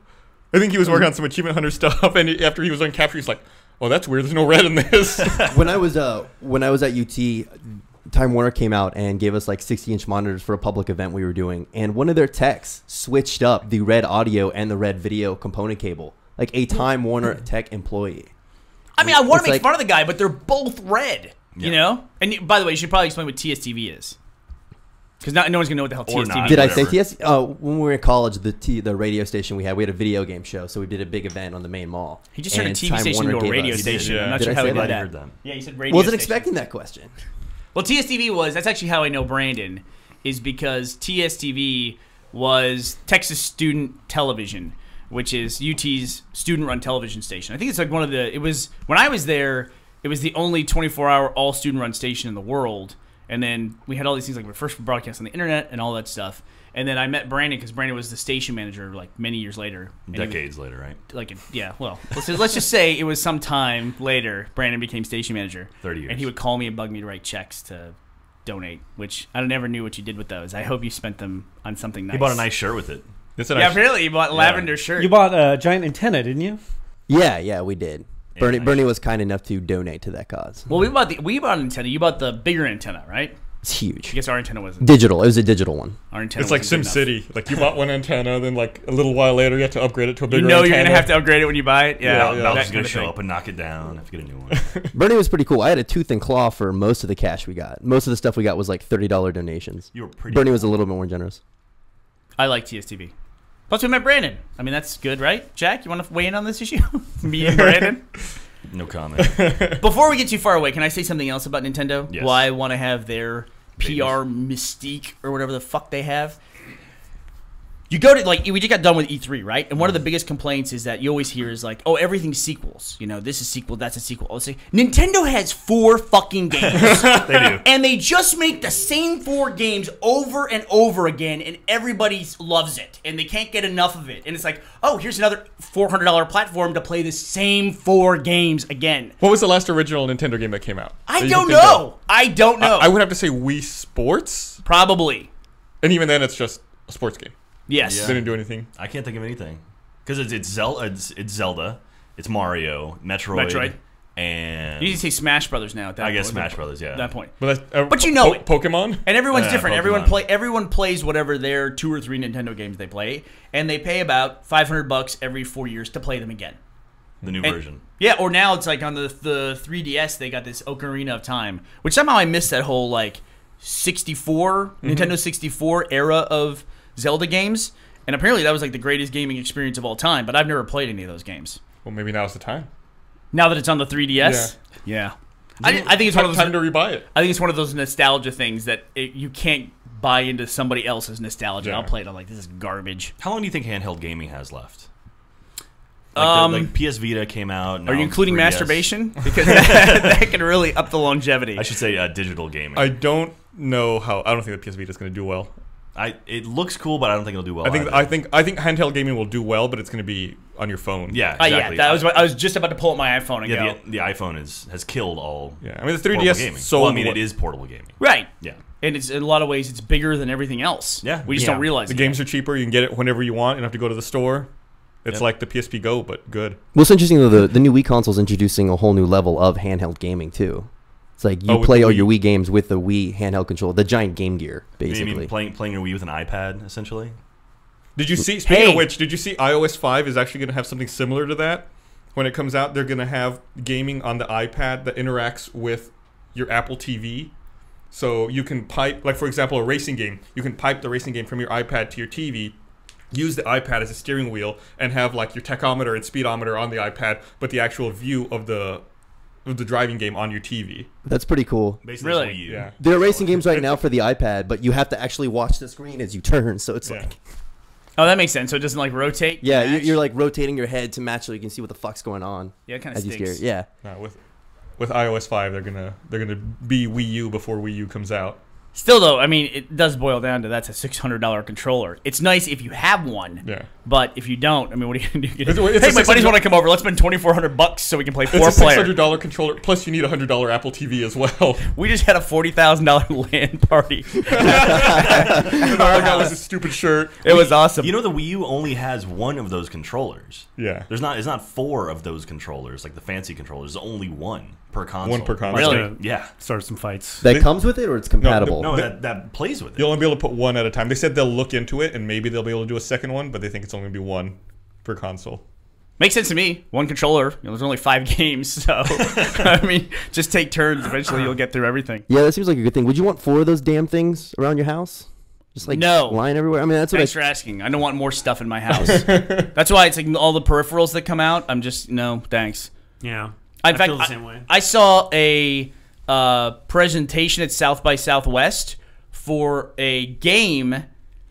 [SPEAKER 2] I think he was working on some achievement hunter stuff, and he- after he was on capture, he's like, "Oh, that's weird. There's no red in this."
[SPEAKER 6] when I was uh when I was at UT, Time Warner came out and gave us like 60 inch monitors for a public event we were doing, and one of their techs switched up the red audio and the red video component cable, like a Time Warner tech employee.
[SPEAKER 3] I mean, I want to make
[SPEAKER 6] like-
[SPEAKER 3] fun of the guy, but they're both red. You know. And you- by the way, you should probably explain what TSTV is, because no, no one's gonna know what the hell
[SPEAKER 4] Or
[SPEAKER 3] TSTV
[SPEAKER 4] not.
[SPEAKER 3] is.
[SPEAKER 6] Did I
[SPEAKER 4] whatever.
[SPEAKER 6] say TS? Uh, when we were in college, the T, the radio station we had, we had a video game show, so we did a big event on the main mall.
[SPEAKER 3] He just turned a
[SPEAKER 6] And
[SPEAKER 3] TV
[SPEAKER 6] Time
[SPEAKER 3] station
[SPEAKER 6] Warner
[SPEAKER 3] into a
[SPEAKER 6] gave
[SPEAKER 3] radio
[SPEAKER 6] us-
[SPEAKER 3] station.
[SPEAKER 2] Yeah.
[SPEAKER 3] I'm not
[SPEAKER 6] Did
[SPEAKER 3] sure
[SPEAKER 6] I
[SPEAKER 3] how he
[SPEAKER 6] that?
[SPEAKER 3] did
[SPEAKER 4] I
[SPEAKER 3] that.
[SPEAKER 4] heard them.
[SPEAKER 3] Yeah, you said radio.
[SPEAKER 6] Wasn't
[SPEAKER 3] station.
[SPEAKER 6] expecting that question.
[SPEAKER 3] Well, TSTV was. That's actually how I know Brandon, is because TSTV was Texas Student Television, which is UT's student-run television station. I think it's like one of the. It was when I was there. It was the only 24-hour all student-run station in the world. And then we had all these things like we first broadcast on the internet and all that stuff. And then I met Brandon because Brandon was the station manager like many years later. And he was-
[SPEAKER 4] Decades later, right?
[SPEAKER 3] like yeah well let's just, let's just say it was some time later brandon became station manager
[SPEAKER 4] 30 years.
[SPEAKER 3] and he would call me and bug me to write checks to donate which i never knew what you did with those i hope you spent them on something nice
[SPEAKER 4] He bought a nice shirt with it.
[SPEAKER 2] It's a
[SPEAKER 3] yeah
[SPEAKER 2] nice-
[SPEAKER 3] apparently you bought lavender shirt
[SPEAKER 5] You bought a giant antenna, didn't you?
[SPEAKER 6] Yeah, yeah, we did.
[SPEAKER 4] Yeah,
[SPEAKER 6] Burnie
[SPEAKER 4] nice.
[SPEAKER 6] Burnie was kind enough to donate to that cause.
[SPEAKER 3] well we bought the we bought an antenna you bought the bigger antenna right
[SPEAKER 6] It's huge.
[SPEAKER 3] i guess our antenna wasn't
[SPEAKER 6] Digital. It was a digital one.
[SPEAKER 3] our antenna
[SPEAKER 2] It's like
[SPEAKER 3] wasn't
[SPEAKER 2] Sim. City. Like you bought one antenna, then like a little while later you have to upgrade it to a bigger.
[SPEAKER 3] you know
[SPEAKER 2] antenna.
[SPEAKER 3] you're gonna have to upgrade it when you buy it yeah,
[SPEAKER 2] Yeah, yeah.
[SPEAKER 4] Malcolm's
[SPEAKER 3] that
[SPEAKER 4] gonna show
[SPEAKER 3] thing.
[SPEAKER 4] up and knock it down. Have to get a new one.
[SPEAKER 6] Burnie was pretty cool. I had a tooth and claw for most of the cash we got. Most of the stuff we got was like thirty dollar donations.
[SPEAKER 4] You were pretty.
[SPEAKER 6] Burnie was a little bit more generous.
[SPEAKER 3] i like tstv plus we met brandon i mean that's good right jack you want to weigh in on this issue me and brandon
[SPEAKER 4] no comment.
[SPEAKER 3] Before we get too far away, can I say something else about Nintendo?
[SPEAKER 4] Yes.
[SPEAKER 3] Why I want to have their PR mystique or whatever the fuck they have? You go to like we just got done with E3, right? And one of the biggest complaints is that you always hear is like, "Oh, everything's sequels." You know, this is sequel, that's a sequel. I'll say Nintendo has four fucking games,
[SPEAKER 4] they do.
[SPEAKER 3] and they just make the same four games over and over again, and everybody loves it, and they can't get enough of it. And it's like, oh, here's another four hundred dollar platform to play the same four games again.
[SPEAKER 2] What was the last original Nintendo game that came out?
[SPEAKER 3] I don't
[SPEAKER 2] of?
[SPEAKER 3] know. I don't know.
[SPEAKER 2] I, I would have to say Wii Sports,
[SPEAKER 3] Probably.
[SPEAKER 2] and even then, it's just a sports game.
[SPEAKER 3] Yes.
[SPEAKER 2] They didn't do anything.
[SPEAKER 4] I can't think of anything because it's it's Zelda. It's, it's Zelda. It's Mario, Metroid.
[SPEAKER 3] Metroid.
[SPEAKER 4] and
[SPEAKER 3] You need to say Smash Brothers now. At that
[SPEAKER 4] I guess
[SPEAKER 3] point.
[SPEAKER 4] Smash Brothers. Yeah.
[SPEAKER 3] At that point.
[SPEAKER 2] But, that's, uh,
[SPEAKER 3] But you know
[SPEAKER 2] po-
[SPEAKER 3] it.
[SPEAKER 2] Pokemon.
[SPEAKER 3] And everyone's
[SPEAKER 4] Yeah,
[SPEAKER 3] different. Everyone play. Everyone plays whatever their two or three Nintendo games they play, and they pay about five hundred bucks every four years to play them again.
[SPEAKER 4] the new
[SPEAKER 3] And-
[SPEAKER 4] version.
[SPEAKER 3] Yeah, or now it's like on the the 3DS they got this Ocarina of Time, which somehow I missed that whole like 64 Nintendo 64 era of Zelda games, and apparently that was like the greatest gaming experience of all time. But I've never played any of those games.
[SPEAKER 2] Well, maybe now's the time.
[SPEAKER 3] Now that it's on the 3DS, yeah, I, I think it's one of those,
[SPEAKER 2] time
[SPEAKER 3] those.
[SPEAKER 2] to rebuy it.
[SPEAKER 3] I think it's one of those nostalgia things that it, you can't buy into somebody else's nostalgia.
[SPEAKER 2] Yeah.
[SPEAKER 3] I'll play it. I'm like, this is garbage.
[SPEAKER 4] How long do you think handheld gaming has left? Like,
[SPEAKER 3] Um,
[SPEAKER 4] the, like PS Vita came out.
[SPEAKER 3] Are you including
[SPEAKER 4] 3DS.
[SPEAKER 3] masturbation? Because that, that can really up the longevity.
[SPEAKER 4] I should say uh, digital gaming.
[SPEAKER 2] I don't know how. I don't think the PS Vita is going to do well.
[SPEAKER 4] I it looks cool, but I don't think it'll do well.
[SPEAKER 2] I think
[SPEAKER 4] either.
[SPEAKER 2] I think I think handheld gaming will do well, but it's going to be on your phone.
[SPEAKER 4] yeah,
[SPEAKER 3] Uh,
[SPEAKER 4] exactly.
[SPEAKER 3] yeah, that was what I was just about to pull up my iPhone and
[SPEAKER 4] yeah.
[SPEAKER 3] go.
[SPEAKER 4] The, the iPhone is has killed all
[SPEAKER 2] yeah. I mean, the
[SPEAKER 4] portable
[SPEAKER 2] 3DS
[SPEAKER 4] gaming.
[SPEAKER 2] sold.
[SPEAKER 4] well, I mean,
[SPEAKER 2] what-
[SPEAKER 4] it is portable gaming.
[SPEAKER 3] Right.
[SPEAKER 4] Yeah,
[SPEAKER 3] And it's in a lot of ways it's bigger than everything else.
[SPEAKER 4] Yeah.
[SPEAKER 3] We just
[SPEAKER 5] Yeah.
[SPEAKER 3] don't realize
[SPEAKER 2] The
[SPEAKER 3] it.
[SPEAKER 2] games are cheaper. You can get it whenever you want. You don't have to go to the store. It's
[SPEAKER 4] Yet.
[SPEAKER 2] like the PSP Go, but good.
[SPEAKER 6] Well, it's interesting though, the, the new Wii console is introducing a whole new level of handheld gaming too. It's like you
[SPEAKER 2] Oh,
[SPEAKER 6] play all
[SPEAKER 2] Wii.
[SPEAKER 6] your Wii games with the Wii handheld controller, the giant Game Gear, basically.
[SPEAKER 4] You
[SPEAKER 6] basically.
[SPEAKER 4] mean playing playing your Wii with an iPad essentially?
[SPEAKER 2] Did you see? Speaking
[SPEAKER 3] Hey.
[SPEAKER 2] of which, did you see iOS five is actually going to have something similar to that? When it comes out, they're going to have gaming on the iPad that interacts with your Apple TV. So you can pipe, like for example, a racing game. You can pipe the racing game from your iPad to your TV. Use the iPad as a steering wheel and have like your tachometer and speedometer on the iPad, but the actual view of the of the driving game on your TV.
[SPEAKER 6] That's pretty cool.
[SPEAKER 4] Basically,
[SPEAKER 3] Really?
[SPEAKER 4] Wii U.
[SPEAKER 2] Yeah.
[SPEAKER 6] There are racing games right now for the iPad, but you have to actually watch the screen as you turn. So it's
[SPEAKER 2] Yeah.
[SPEAKER 6] like,
[SPEAKER 3] Oh, that makes sense. So it doesn't like rotate.
[SPEAKER 6] yeah, you're,
[SPEAKER 3] match?
[SPEAKER 6] you're like rotating your head to match so you can see what the fuck's going on
[SPEAKER 3] yeah, it kind of stinks.
[SPEAKER 6] steer. Yeah.
[SPEAKER 2] No, with with iOS five, they're gonna they're gonna be Wii U before Wii U comes out.
[SPEAKER 3] Still though, I mean, it does boil down to that's a six hundred dollar controller. It's nice if you have one.
[SPEAKER 2] Yeah.
[SPEAKER 3] But if you don't, I mean, what are you gonna do?
[SPEAKER 2] It's- it's
[SPEAKER 3] hey, my buddies
[SPEAKER 2] 600
[SPEAKER 3] want to come over. Let's spend twenty four hundred bucks so we can play
[SPEAKER 2] It's
[SPEAKER 3] four
[SPEAKER 2] a six
[SPEAKER 3] player.
[SPEAKER 2] hundred dollar controller. Plus, you need a hundred dollar Apple TV as well.
[SPEAKER 3] We just had a forty thousand dollar LAN party.
[SPEAKER 2] and all I got was a stupid shirt.
[SPEAKER 3] It was awesome.
[SPEAKER 4] You know the Wii U only has one of those controllers.
[SPEAKER 2] Yeah.
[SPEAKER 4] There's not. It's not four of those controllers like the fancy controllers. There's only one per console.
[SPEAKER 2] One per console.
[SPEAKER 3] Really?
[SPEAKER 4] Yeah.
[SPEAKER 5] Start some fights.
[SPEAKER 6] That
[SPEAKER 2] They-
[SPEAKER 6] comes with it or it's compatible?
[SPEAKER 4] No, that that plays with it.
[SPEAKER 2] You'll only be able to put one at a time. They said they'll look into it and maybe they'll be able to do a second one, but they think it's only gonna be one per console.
[SPEAKER 3] Makes sense to me. One controller. You know, there's only five games, so I mean, just take turns. Eventually, you'll get through everything.
[SPEAKER 6] Yeah, that seems like a good thing. Would you want four of those damn things around your house? Just like
[SPEAKER 3] No.
[SPEAKER 6] lying everywhere. I mean, that's what
[SPEAKER 3] Thanks
[SPEAKER 6] I.
[SPEAKER 3] for asking. I don't want more stuff in my house. That's why it's like all the peripherals that come out. I'm just no, thanks.
[SPEAKER 5] Yeah.
[SPEAKER 3] In
[SPEAKER 5] I
[SPEAKER 3] fact,
[SPEAKER 5] feel the
[SPEAKER 3] I-
[SPEAKER 5] same way.
[SPEAKER 3] I saw a uh, presentation at South by Southwest for a game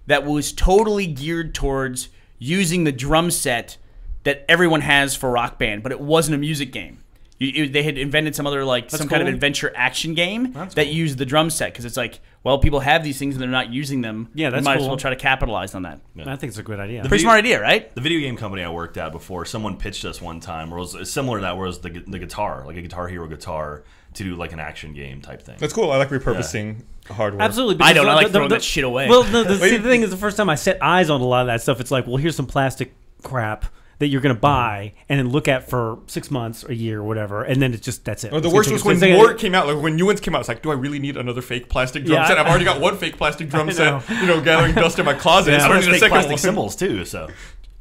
[SPEAKER 3] that was totally geared towards using the drum set that everyone has for Rock Band, but it wasn't a music game. You, you- they had invented some other like some kind of adventure action game
[SPEAKER 4] That's
[SPEAKER 3] that
[SPEAKER 4] cool.
[SPEAKER 3] used the drum set because it's like, well, people have these things and they're not using them.
[SPEAKER 5] Yeah,
[SPEAKER 3] We
[SPEAKER 5] that's
[SPEAKER 3] might as well try to capitalize on that.
[SPEAKER 5] I think it's a good idea.
[SPEAKER 3] The Pretty smart idea, right?
[SPEAKER 4] The video game company I worked at before, someone pitched us one time where it was similar to that, where it was the, the guitar, like a Guitar Hero guitar, to do like an action game type thing.
[SPEAKER 2] That's cool. I like repurposing hardware.
[SPEAKER 5] Absolutely.
[SPEAKER 3] I don't. I
[SPEAKER 5] the-
[SPEAKER 3] like
[SPEAKER 5] the-
[SPEAKER 3] throwing
[SPEAKER 5] the-
[SPEAKER 3] that shit away.
[SPEAKER 5] Well, the, the, see, the thing is, the first time I set eyes on a lot of that stuff, it's like, well, here's some plastic crap that you're going to buy and then look at for six months, a year, or whatever, and then it's just that's it.
[SPEAKER 2] Oh, the
[SPEAKER 5] It's
[SPEAKER 2] worst was when
[SPEAKER 5] it's gonna-
[SPEAKER 2] more came out. Like when new ones came out, it's like, do I really need another fake plastic drum
[SPEAKER 5] Yeah,
[SPEAKER 2] set?
[SPEAKER 5] I-
[SPEAKER 2] I've already got one fake plastic drum set. You know, gathering dust in my closet.
[SPEAKER 5] Yeah.
[SPEAKER 2] So
[SPEAKER 4] I
[SPEAKER 2] I
[SPEAKER 4] don't
[SPEAKER 2] need a
[SPEAKER 4] fake
[SPEAKER 2] second
[SPEAKER 4] plastic
[SPEAKER 2] one.
[SPEAKER 4] symbols too. So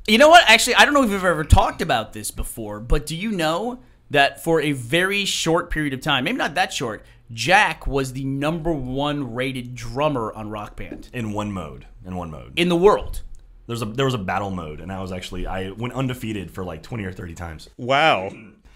[SPEAKER 3] You know what? Actually, I don't know if we've ever talked about this before, but do you know that for a very short period of time, maybe not that short, Jack was the number one rated drummer on Rock Band
[SPEAKER 4] in one mode, in one mode,
[SPEAKER 3] in the world.
[SPEAKER 4] there's a there was a battle mode, and I was actually I went undefeated for like twenty or thirty times.
[SPEAKER 2] Wow.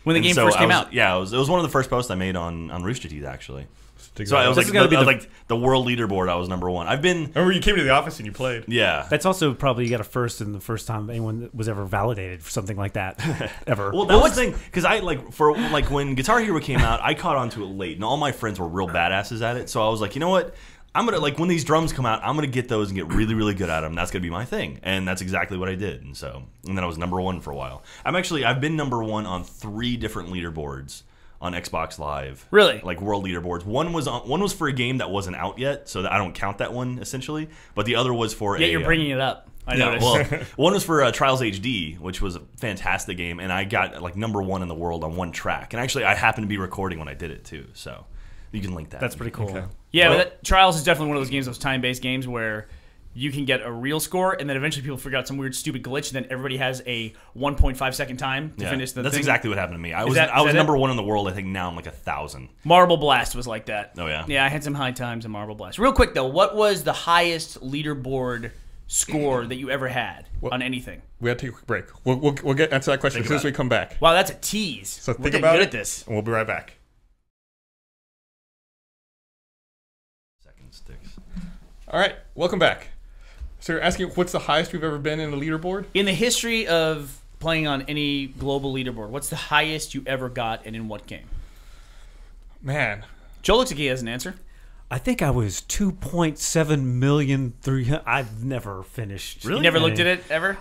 [SPEAKER 3] When the
[SPEAKER 4] And
[SPEAKER 3] game
[SPEAKER 4] so
[SPEAKER 3] first came
[SPEAKER 4] was-
[SPEAKER 3] out.
[SPEAKER 4] Yeah, it was, it was one of the first posts I made on on Rooster Teeth actually.
[SPEAKER 2] Stick
[SPEAKER 4] So
[SPEAKER 2] it
[SPEAKER 4] I
[SPEAKER 2] out.
[SPEAKER 4] was
[SPEAKER 5] This
[SPEAKER 4] like,
[SPEAKER 5] is gotta
[SPEAKER 4] the,
[SPEAKER 5] be
[SPEAKER 4] I was
[SPEAKER 5] the-
[SPEAKER 4] like the world leaderboard. I was number one. I've been
[SPEAKER 2] Remember you came to the office and you played.
[SPEAKER 4] yeah.
[SPEAKER 5] That's also probably you got a first and the first time anyone was ever validated for something like that ever.
[SPEAKER 4] Well, that was the thing because I like for like when Guitar Hero came out, I caught on to it late, and all my friends were real badasses at it. So I was like, you know what? I'm gonna like when these drums come out, I'm gonna get those and get really, really good at them. That's gonna be my thing, and that's exactly what I did. And so, and then I was number one for a while. I'm actually I've been number one on three different leaderboards on Xbox Live.
[SPEAKER 3] Really?
[SPEAKER 4] Like world leaderboards. One was on one was for a game that wasn't out yet, so that I don't count that one essentially. But the other was for
[SPEAKER 3] yeah,
[SPEAKER 4] a
[SPEAKER 3] you're
[SPEAKER 4] uh,
[SPEAKER 3] bringing it up. I
[SPEAKER 4] Yeah,
[SPEAKER 3] noticed.
[SPEAKER 4] well, one was for uh, Trials HD, which was a fantastic game, and I got like number one in the world on one track. And actually, I happened to be recording when I did it too, so you can link that.
[SPEAKER 5] That's pretty cool.
[SPEAKER 2] Okay.
[SPEAKER 3] Yeah,
[SPEAKER 4] Well-
[SPEAKER 3] but that, Trials is definitely one of those games, those time-based games where you can get a real score, and then eventually people figure out some weird, stupid glitch, and then everybody has a 1.5 second time to
[SPEAKER 4] Yeah,
[SPEAKER 3] finish the
[SPEAKER 4] that's
[SPEAKER 3] thing.
[SPEAKER 4] exactly what happened to me. I was
[SPEAKER 3] that-
[SPEAKER 4] I was number
[SPEAKER 3] it?
[SPEAKER 4] one in the world. I think now I'm like a thousand.
[SPEAKER 3] Marble Blast was like that.
[SPEAKER 4] Oh, yeah?
[SPEAKER 3] Yeah, I had some high times in Marble Blast. Real quick though, what was the highest leaderboard score that you ever had on anything?
[SPEAKER 2] We had to take a quick break. We'll, we'll, we'll get answer that question
[SPEAKER 4] Think
[SPEAKER 2] as soon as we come back.
[SPEAKER 3] Wow, that's a tease.
[SPEAKER 2] So
[SPEAKER 3] We're
[SPEAKER 2] think about
[SPEAKER 3] good
[SPEAKER 2] it,
[SPEAKER 3] at this.
[SPEAKER 2] and we'll be right back.
[SPEAKER 4] Second sticks.
[SPEAKER 2] All right, welcome back. So you're asking what's the highest we've ever been in a leaderboard?
[SPEAKER 3] In the history of playing on any global leaderboard, what's the highest you ever got, and in what game?
[SPEAKER 2] Man,
[SPEAKER 3] Joe looks like he has an answer.
[SPEAKER 5] I think I was two point seven million three. I've never finished.
[SPEAKER 3] You never looked at it ever.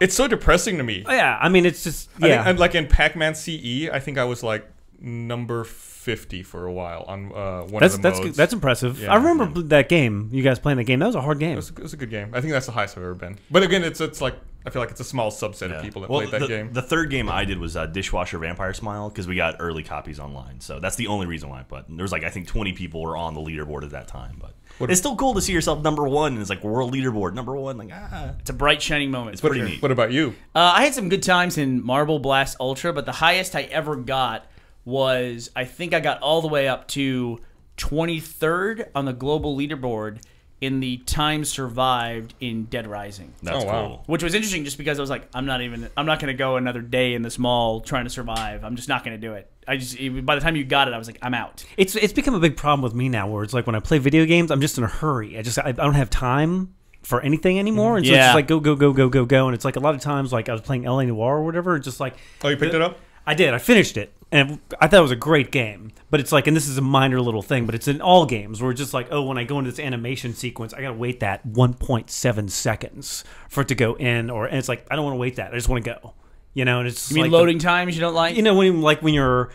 [SPEAKER 2] it's so depressing to me.
[SPEAKER 5] Oh, yeah, I mean it's just
[SPEAKER 2] I
[SPEAKER 5] yeah.
[SPEAKER 2] think, and like in Pac-Man CE, I think I was like number fifty for a while on uh, one
[SPEAKER 5] that's
[SPEAKER 2] of the
[SPEAKER 5] that's
[SPEAKER 2] modes.
[SPEAKER 5] that's impressive.
[SPEAKER 2] Yeah.
[SPEAKER 5] I remember that game. You guys playing that game. That was a hard game.
[SPEAKER 2] It was, it was a good game. I think that's the highest I've ever been. But again, it's it's like I feel like it's a small subset
[SPEAKER 4] Yeah.
[SPEAKER 2] of people that
[SPEAKER 4] well,
[SPEAKER 2] played that
[SPEAKER 4] the,
[SPEAKER 2] game.
[SPEAKER 4] The third game I did was uh, Dishwasher Vampire Smile because we got early copies online. So that's the only reason why. But there was like I think 20 people were on the leaderboard at that time. But it's still cool to see yourself number one. And it's like world leaderboard number one. Like ah,
[SPEAKER 3] It's a bright shining moment.
[SPEAKER 4] it's pretty neat.
[SPEAKER 2] what about you?
[SPEAKER 3] Uh, I had some good times in Marble Blast Ultra, but the highest I ever got was I think I got all the way up to 23rd on the global leaderboard in the time survived in Dead Rising.
[SPEAKER 4] That's
[SPEAKER 2] Oh, wow.
[SPEAKER 4] cool.
[SPEAKER 3] Which was interesting just because I was like, I'm not even, I'm not going to go another day in this mall trying to survive. I'm just not going to do it. I just, by the time you got it, I was like, I'm out.
[SPEAKER 5] It's it's become a big problem with me now, where it's like when I play video games, I'm just in a hurry. I just I, I don't have time for anything anymore, and so it's just like go go go go go go. And it's like a lot of times, like I was playing L.A. Noire or whatever, it's just like
[SPEAKER 2] Oh, you picked it up?
[SPEAKER 5] I did. I finished it, and I thought it was a great game. But it's like, and this is a minor little thing, but it's in all games where it's just like, oh, when I go into this animation sequence, I gotta wait that 1.7 seconds for it to go in, or and it's like I don't want to wait that. I just want to go. You know, and it's
[SPEAKER 3] You mean
[SPEAKER 5] like the-
[SPEAKER 3] loading times you don't like?
[SPEAKER 5] you know, when like when you're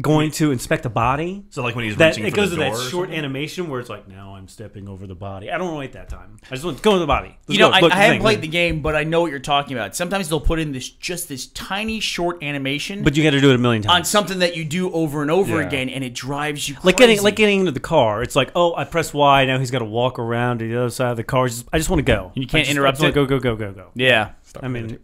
[SPEAKER 5] going to inspect a body,
[SPEAKER 4] So like when he's
[SPEAKER 5] that
[SPEAKER 4] reaching
[SPEAKER 5] it
[SPEAKER 4] for
[SPEAKER 5] goes
[SPEAKER 4] the
[SPEAKER 5] to
[SPEAKER 4] door
[SPEAKER 5] that short animation where it's like, now I'm stepping over the body. I don't want to wait that time. I just want to go to the body. Let's
[SPEAKER 3] you know,
[SPEAKER 5] go.
[SPEAKER 3] I,
[SPEAKER 5] Look,
[SPEAKER 3] I haven't
[SPEAKER 5] thing.
[SPEAKER 3] played the game, but I know what you're talking about. Sometimes they'll put in this just this tiny short animation
[SPEAKER 5] But you got to do it a million times on
[SPEAKER 3] something that you do over and over
[SPEAKER 2] Yeah.
[SPEAKER 3] again, and it drives you
[SPEAKER 5] like getting like getting into the car. It's like, oh, I press Y. Now he's got to walk around to the other side of the car. It's just- I just want to go.
[SPEAKER 3] And You can't
[SPEAKER 5] I just,
[SPEAKER 3] interrupt
[SPEAKER 5] I just
[SPEAKER 3] it?
[SPEAKER 5] Go go go go go.
[SPEAKER 3] yeah.
[SPEAKER 5] I mean,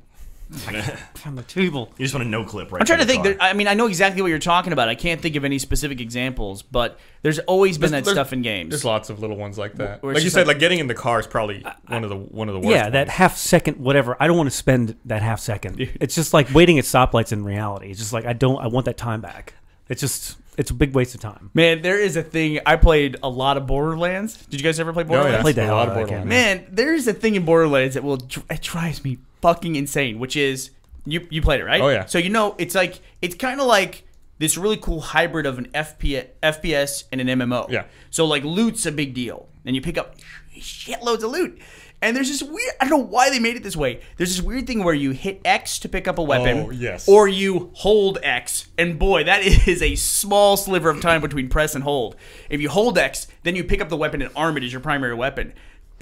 [SPEAKER 5] I'm like people.
[SPEAKER 4] You just want a no clip right
[SPEAKER 3] I'm trying to think. There, I mean, I know exactly what you're talking about. I can't think of any specific examples, but there's always been
[SPEAKER 2] There's-
[SPEAKER 3] that stuff in games.
[SPEAKER 2] There's lots of little ones like that.
[SPEAKER 3] Where
[SPEAKER 2] Like you said,
[SPEAKER 3] like-
[SPEAKER 2] like getting in the car is probably one of the one of the worst.
[SPEAKER 5] Yeah, that half second, whatever. I don't want to spend that half second. It's just like waiting at stoplights in reality. It's just like I don't. I want that time back. It's just it's a big waste of time.
[SPEAKER 3] Man, there is a thing. I played a lot of Borderlands. Did you guys ever play
[SPEAKER 2] Oh,
[SPEAKER 3] Borderlands?
[SPEAKER 2] yeah.
[SPEAKER 5] played the
[SPEAKER 2] a
[SPEAKER 5] hell
[SPEAKER 2] lot
[SPEAKER 5] out
[SPEAKER 2] of
[SPEAKER 5] of that game.
[SPEAKER 2] Borderlands.
[SPEAKER 3] Man, there is a thing in Borderlands that will dr- it drives me fucking insane, which is you you played it right?
[SPEAKER 2] Oh, yeah.
[SPEAKER 3] So you know it's like it's kind of like this really cool hybrid of an FPS, FPS and an MMO.
[SPEAKER 2] Yeah.
[SPEAKER 3] So like loot's a big deal, and you pick up shitloads of loot. And there's this weird I don't know why they made it this way. There's this weird thing where you hit X to pick up a weapon.
[SPEAKER 2] Oh, yes.
[SPEAKER 3] Or you hold X. And boy, that is a small sliver of time between press and hold. If you hold X, then you pick up the weapon and arm it as your primary weapon.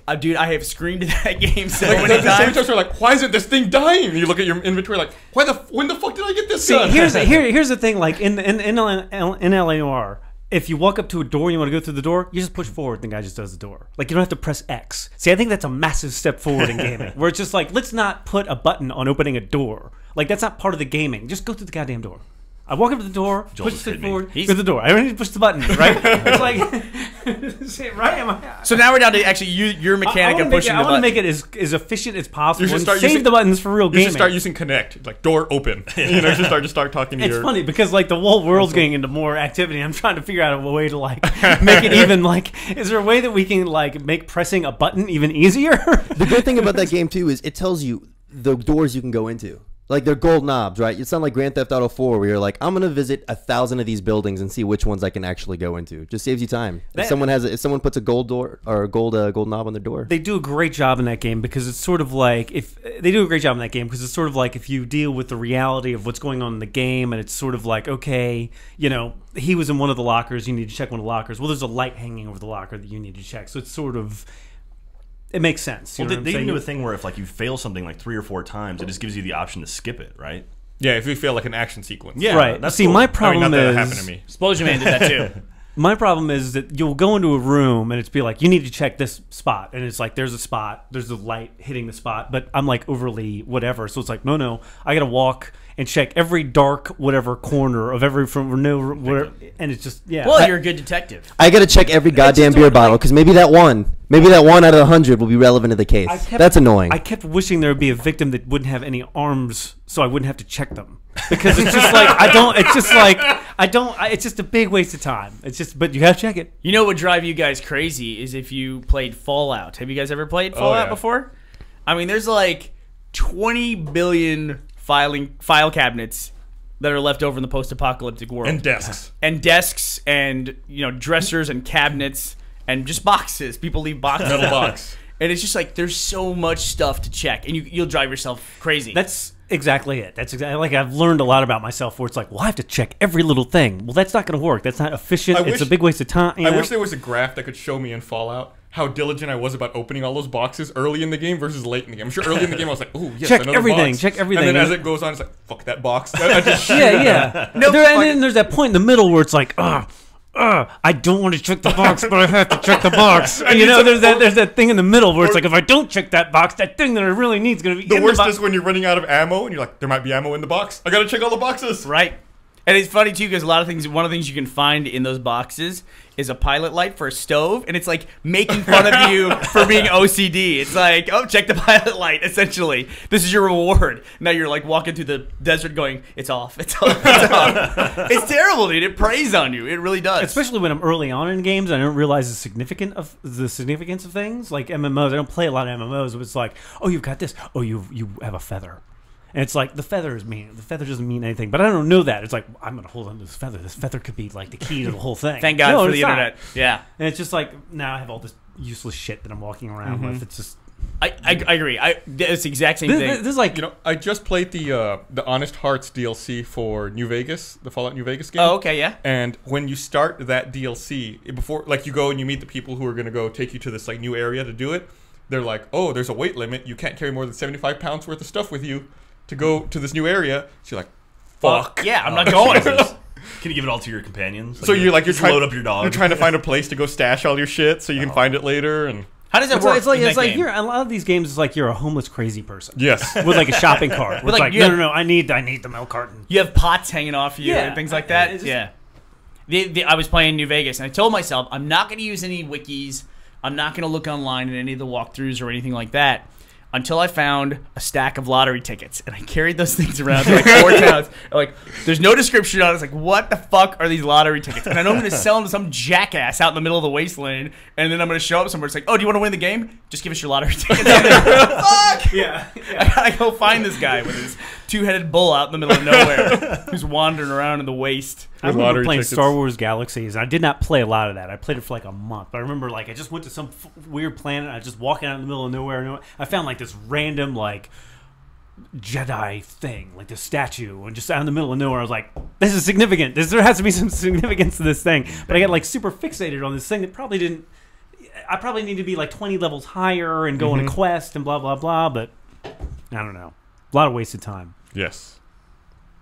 [SPEAKER 3] Uh, dude, I have screamed at that game so
[SPEAKER 2] Like,
[SPEAKER 3] many
[SPEAKER 2] the same
[SPEAKER 3] times.
[SPEAKER 2] times you're like, why isn't this thing dying? You look at your inventory like, why the when the fuck did I get this
[SPEAKER 5] See,
[SPEAKER 2] gun?
[SPEAKER 5] here's here, here's the thing. Like in in in, L- in L.A. Noire, if you walk up to a door and you want to go through the door, you just push forward. The guy just does the door. Like you don't have to press X. See, I think that's a massive step forward in gaming, where it's just like let's not put a button on opening a door. Like that's not part of the gaming. Just go through the goddamn door. I walk up to the door,
[SPEAKER 4] Joel
[SPEAKER 5] push
[SPEAKER 4] just
[SPEAKER 5] it forward,
[SPEAKER 3] He's-
[SPEAKER 5] the door. I don't need to push the button, right? it's like, right? Am I?
[SPEAKER 3] So now we're down to actually you, your mechanic
[SPEAKER 5] I,
[SPEAKER 3] of pushing
[SPEAKER 5] to
[SPEAKER 3] the
[SPEAKER 5] make
[SPEAKER 3] button.
[SPEAKER 5] I want to make it as, as efficient as possible.
[SPEAKER 2] You
[SPEAKER 5] should
[SPEAKER 2] start
[SPEAKER 5] save
[SPEAKER 2] using-
[SPEAKER 5] the buttons for real
[SPEAKER 2] you
[SPEAKER 5] gaming.
[SPEAKER 2] should start using Kinect, like door open. you know, just start just start talking to
[SPEAKER 5] It's
[SPEAKER 2] your.
[SPEAKER 5] funny because like the whole world's getting into more activity. I'm trying to figure out a way to like make it even like. Is there a way that we can like make pressing a button even easier?
[SPEAKER 6] The good thing about that game too is it tells you the doors you can go into. Like they're gold knobs, right? It's not like Grand Theft Auto 4 where you're like, I'm gonna visit a thousand of these buildings and see which ones I can actually go into. Just saves you time.
[SPEAKER 5] That-
[SPEAKER 6] if someone has, a, if someone puts a gold door or a gold uh, gold knob on their door,
[SPEAKER 5] they do a great job in that game because it's sort of like if they do a great job in that game because it's sort of like if you deal with the reality of what's going on in the game and it's sort of like okay you know he was in one of the lockers you need to check one of the lockers well there's a light hanging over the locker that you need to check so it's sort of it makes sense. You
[SPEAKER 4] Well,
[SPEAKER 5] know
[SPEAKER 4] they,
[SPEAKER 5] what
[SPEAKER 4] they even do a thing where if like you fail something like three or four times, it just gives you the option to skip it, right?
[SPEAKER 2] Yeah, if you feel like an action sequence.
[SPEAKER 4] Yeah,
[SPEAKER 5] right.
[SPEAKER 4] that's
[SPEAKER 5] See,
[SPEAKER 4] cool.
[SPEAKER 5] my
[SPEAKER 2] I mean,
[SPEAKER 5] problem
[SPEAKER 2] not that it
[SPEAKER 5] is
[SPEAKER 2] happened to me.
[SPEAKER 3] 'Splosion Man did that too.
[SPEAKER 5] My problem is that you'll go into a room and it's be like, you need to check this spot. And it's like, there's a spot, there's a light hitting the spot, but I'm like overly whatever. So it's like, no, no, I got to walk and check every dark whatever corner of every from no where, and it's just yeah.
[SPEAKER 3] well, you're a good detective.
[SPEAKER 6] I gotta check every goddamn beer bottle because maybe that one, maybe that one out of the hundred will be relevant to the case.
[SPEAKER 5] Kept-
[SPEAKER 6] That's annoying.
[SPEAKER 5] I kept wishing there would be a victim that wouldn't have any arms, so I wouldn't have to check them. Because it's just like I don't. It's just like I don't. I, it's just a big waste of time. It's just, but you gotta check it.
[SPEAKER 3] You know what would drive you guys crazy is if you played Fallout. Have you guys ever played oh, Fallout
[SPEAKER 2] yeah.
[SPEAKER 3] before? I mean, there's like 20 billion filing file cabinets that are left over in the post-apocalyptic world,
[SPEAKER 2] And desks.
[SPEAKER 3] and desks, and you know dressers and cabinets, and just boxes. People leave boxes,
[SPEAKER 2] Metal
[SPEAKER 3] out.
[SPEAKER 2] box.
[SPEAKER 3] and it's just like there's so much stuff to check, and you you'll drive yourself crazy.
[SPEAKER 5] That's exactly it. That's exactly like I've learned a lot about myself. Where it's like, well, I have to check every little thing. Well, that's not going to work. That's not efficient.
[SPEAKER 2] I
[SPEAKER 5] it's
[SPEAKER 2] wish-
[SPEAKER 5] a big waste of time. you
[SPEAKER 2] I
[SPEAKER 5] know?
[SPEAKER 2] wish there was a graph that could show me in Fallout how diligent I was about opening all those boxes early in the game versus late in the game. I'm sure early in the game I was like, "Oh, yes,
[SPEAKER 5] Check
[SPEAKER 2] another
[SPEAKER 5] everything,
[SPEAKER 2] box."
[SPEAKER 5] check everything.
[SPEAKER 2] And then as it goes on, it's like, "Fuck that box." I, I just
[SPEAKER 5] yeah, yeah.
[SPEAKER 3] No,
[SPEAKER 5] There- and then there's that point in the middle where it's like, ugh. Ugh, I don't want to check the box, but I have to check the box. And you know, there's that there's that thing in the middle where it's like, if I don't check that box, that thing that I really need is going to be
[SPEAKER 2] The
[SPEAKER 5] in
[SPEAKER 2] worst
[SPEAKER 5] the box.
[SPEAKER 2] is when you're running out of ammo and you're like, "There might be ammo in the box. I gotta check all the boxes."
[SPEAKER 3] Right. And it's funny too because a lot of things. One of the things you can find in those boxes is a pilot light for a stove, and it's like making fun of you for being OCD. It's like, oh, check the pilot light. Essentially, this is your reward. Now you're like walking through the desert, going, "It's off. It's off. It's off." it's terrible, dude. It preys on you. It really does.
[SPEAKER 5] especially when I'm early on in games, I don't realize the significant of the significance of things like MMOs. I don't play a lot of MMOs. But it's like, oh, you've got this. Oh, you you have a feather, and it's like the feather is mean. The feather doesn't mean anything, but I don't know that. It's like I'm gonna hold on to this feather. This feather could be like the key to the whole thing.
[SPEAKER 3] Thank God
[SPEAKER 5] No,
[SPEAKER 3] for
[SPEAKER 5] it's
[SPEAKER 3] the
[SPEAKER 5] not.
[SPEAKER 3] internet. Yeah.
[SPEAKER 5] And it's just like now I have all this useless shit that I'm walking around
[SPEAKER 3] Mm-hmm.
[SPEAKER 5] with. It's just
[SPEAKER 3] I, I, I agree. I it's the exact same
[SPEAKER 5] this,
[SPEAKER 3] thing.
[SPEAKER 5] this is like
[SPEAKER 2] You know, I just played the uh, the Honest Hearts DLC for New Vegas, the Fallout New Vegas game.
[SPEAKER 3] oh, okay, yeah.
[SPEAKER 2] And when you start that DLC, it- before like you go and you meet the people who are going to go take you to this like new area to do it, they're like, "Oh, there's a weight limit. You can't carry more than 75 pounds worth of stuff with you to go to this new area." So you're like, "Fuck."
[SPEAKER 3] Yeah, I'm not
[SPEAKER 4] Oh,
[SPEAKER 3] going.
[SPEAKER 4] Can you give it all to your companions?
[SPEAKER 2] So you're like you're
[SPEAKER 4] just
[SPEAKER 2] trying
[SPEAKER 4] load up your dog.
[SPEAKER 2] You're trying to find a place to go stash all your shit so you can oh. find it later and
[SPEAKER 3] How does that
[SPEAKER 5] it's
[SPEAKER 3] work?
[SPEAKER 5] like, it's like,
[SPEAKER 3] in
[SPEAKER 5] it's like
[SPEAKER 3] game?
[SPEAKER 5] you're a lot of these games. It's like you're a homeless crazy person
[SPEAKER 2] yes.
[SPEAKER 5] with like a shopping cart. With
[SPEAKER 3] like,
[SPEAKER 5] like,
[SPEAKER 3] you
[SPEAKER 5] no,
[SPEAKER 3] have-
[SPEAKER 5] no, no, I need I need the milk carton.
[SPEAKER 3] You have pots hanging off you
[SPEAKER 5] Yeah.
[SPEAKER 3] and things like that.
[SPEAKER 5] It's just-
[SPEAKER 3] yeah. The, the, I was playing New Vegas and I told myself I'm not going to use any wikis. I'm not going to look online at any of the walkthroughs or anything like that until I found a stack of lottery tickets and I carried those things around to like four towns. Like, there's no description on it. It's like, what the fuck are these lottery tickets? And I know I'm going to sell them to some jackass out in the middle of the wasteland. And then I'm going to show up somewhere. It's like, oh, do you want to win the game? Just give us your lottery tickets. Fuck.
[SPEAKER 5] Yeah,
[SPEAKER 3] I gotta go find this guy with his two-headed bull out in the middle of nowhere, who's wandering around in the waste.
[SPEAKER 5] I
[SPEAKER 2] With
[SPEAKER 5] remember playing
[SPEAKER 2] tickets.
[SPEAKER 5] Star Wars Galaxies. I did not play a lot of that. I played it for like a month. But I remember like I just went to some f- weird planet. I was just walking out in the middle of nowhere. And I found like this random like Jedi thing, like this statue, and just out in the middle of nowhere. I was like, "This is significant. This there has to be some significance to this thing." But I got like super fixated on this thing that probably didn't. I probably need to be like twenty levels higher and go on a mm-hmm. quest and blah blah blah. But I don't know. A lot of wasted time.
[SPEAKER 2] Yes.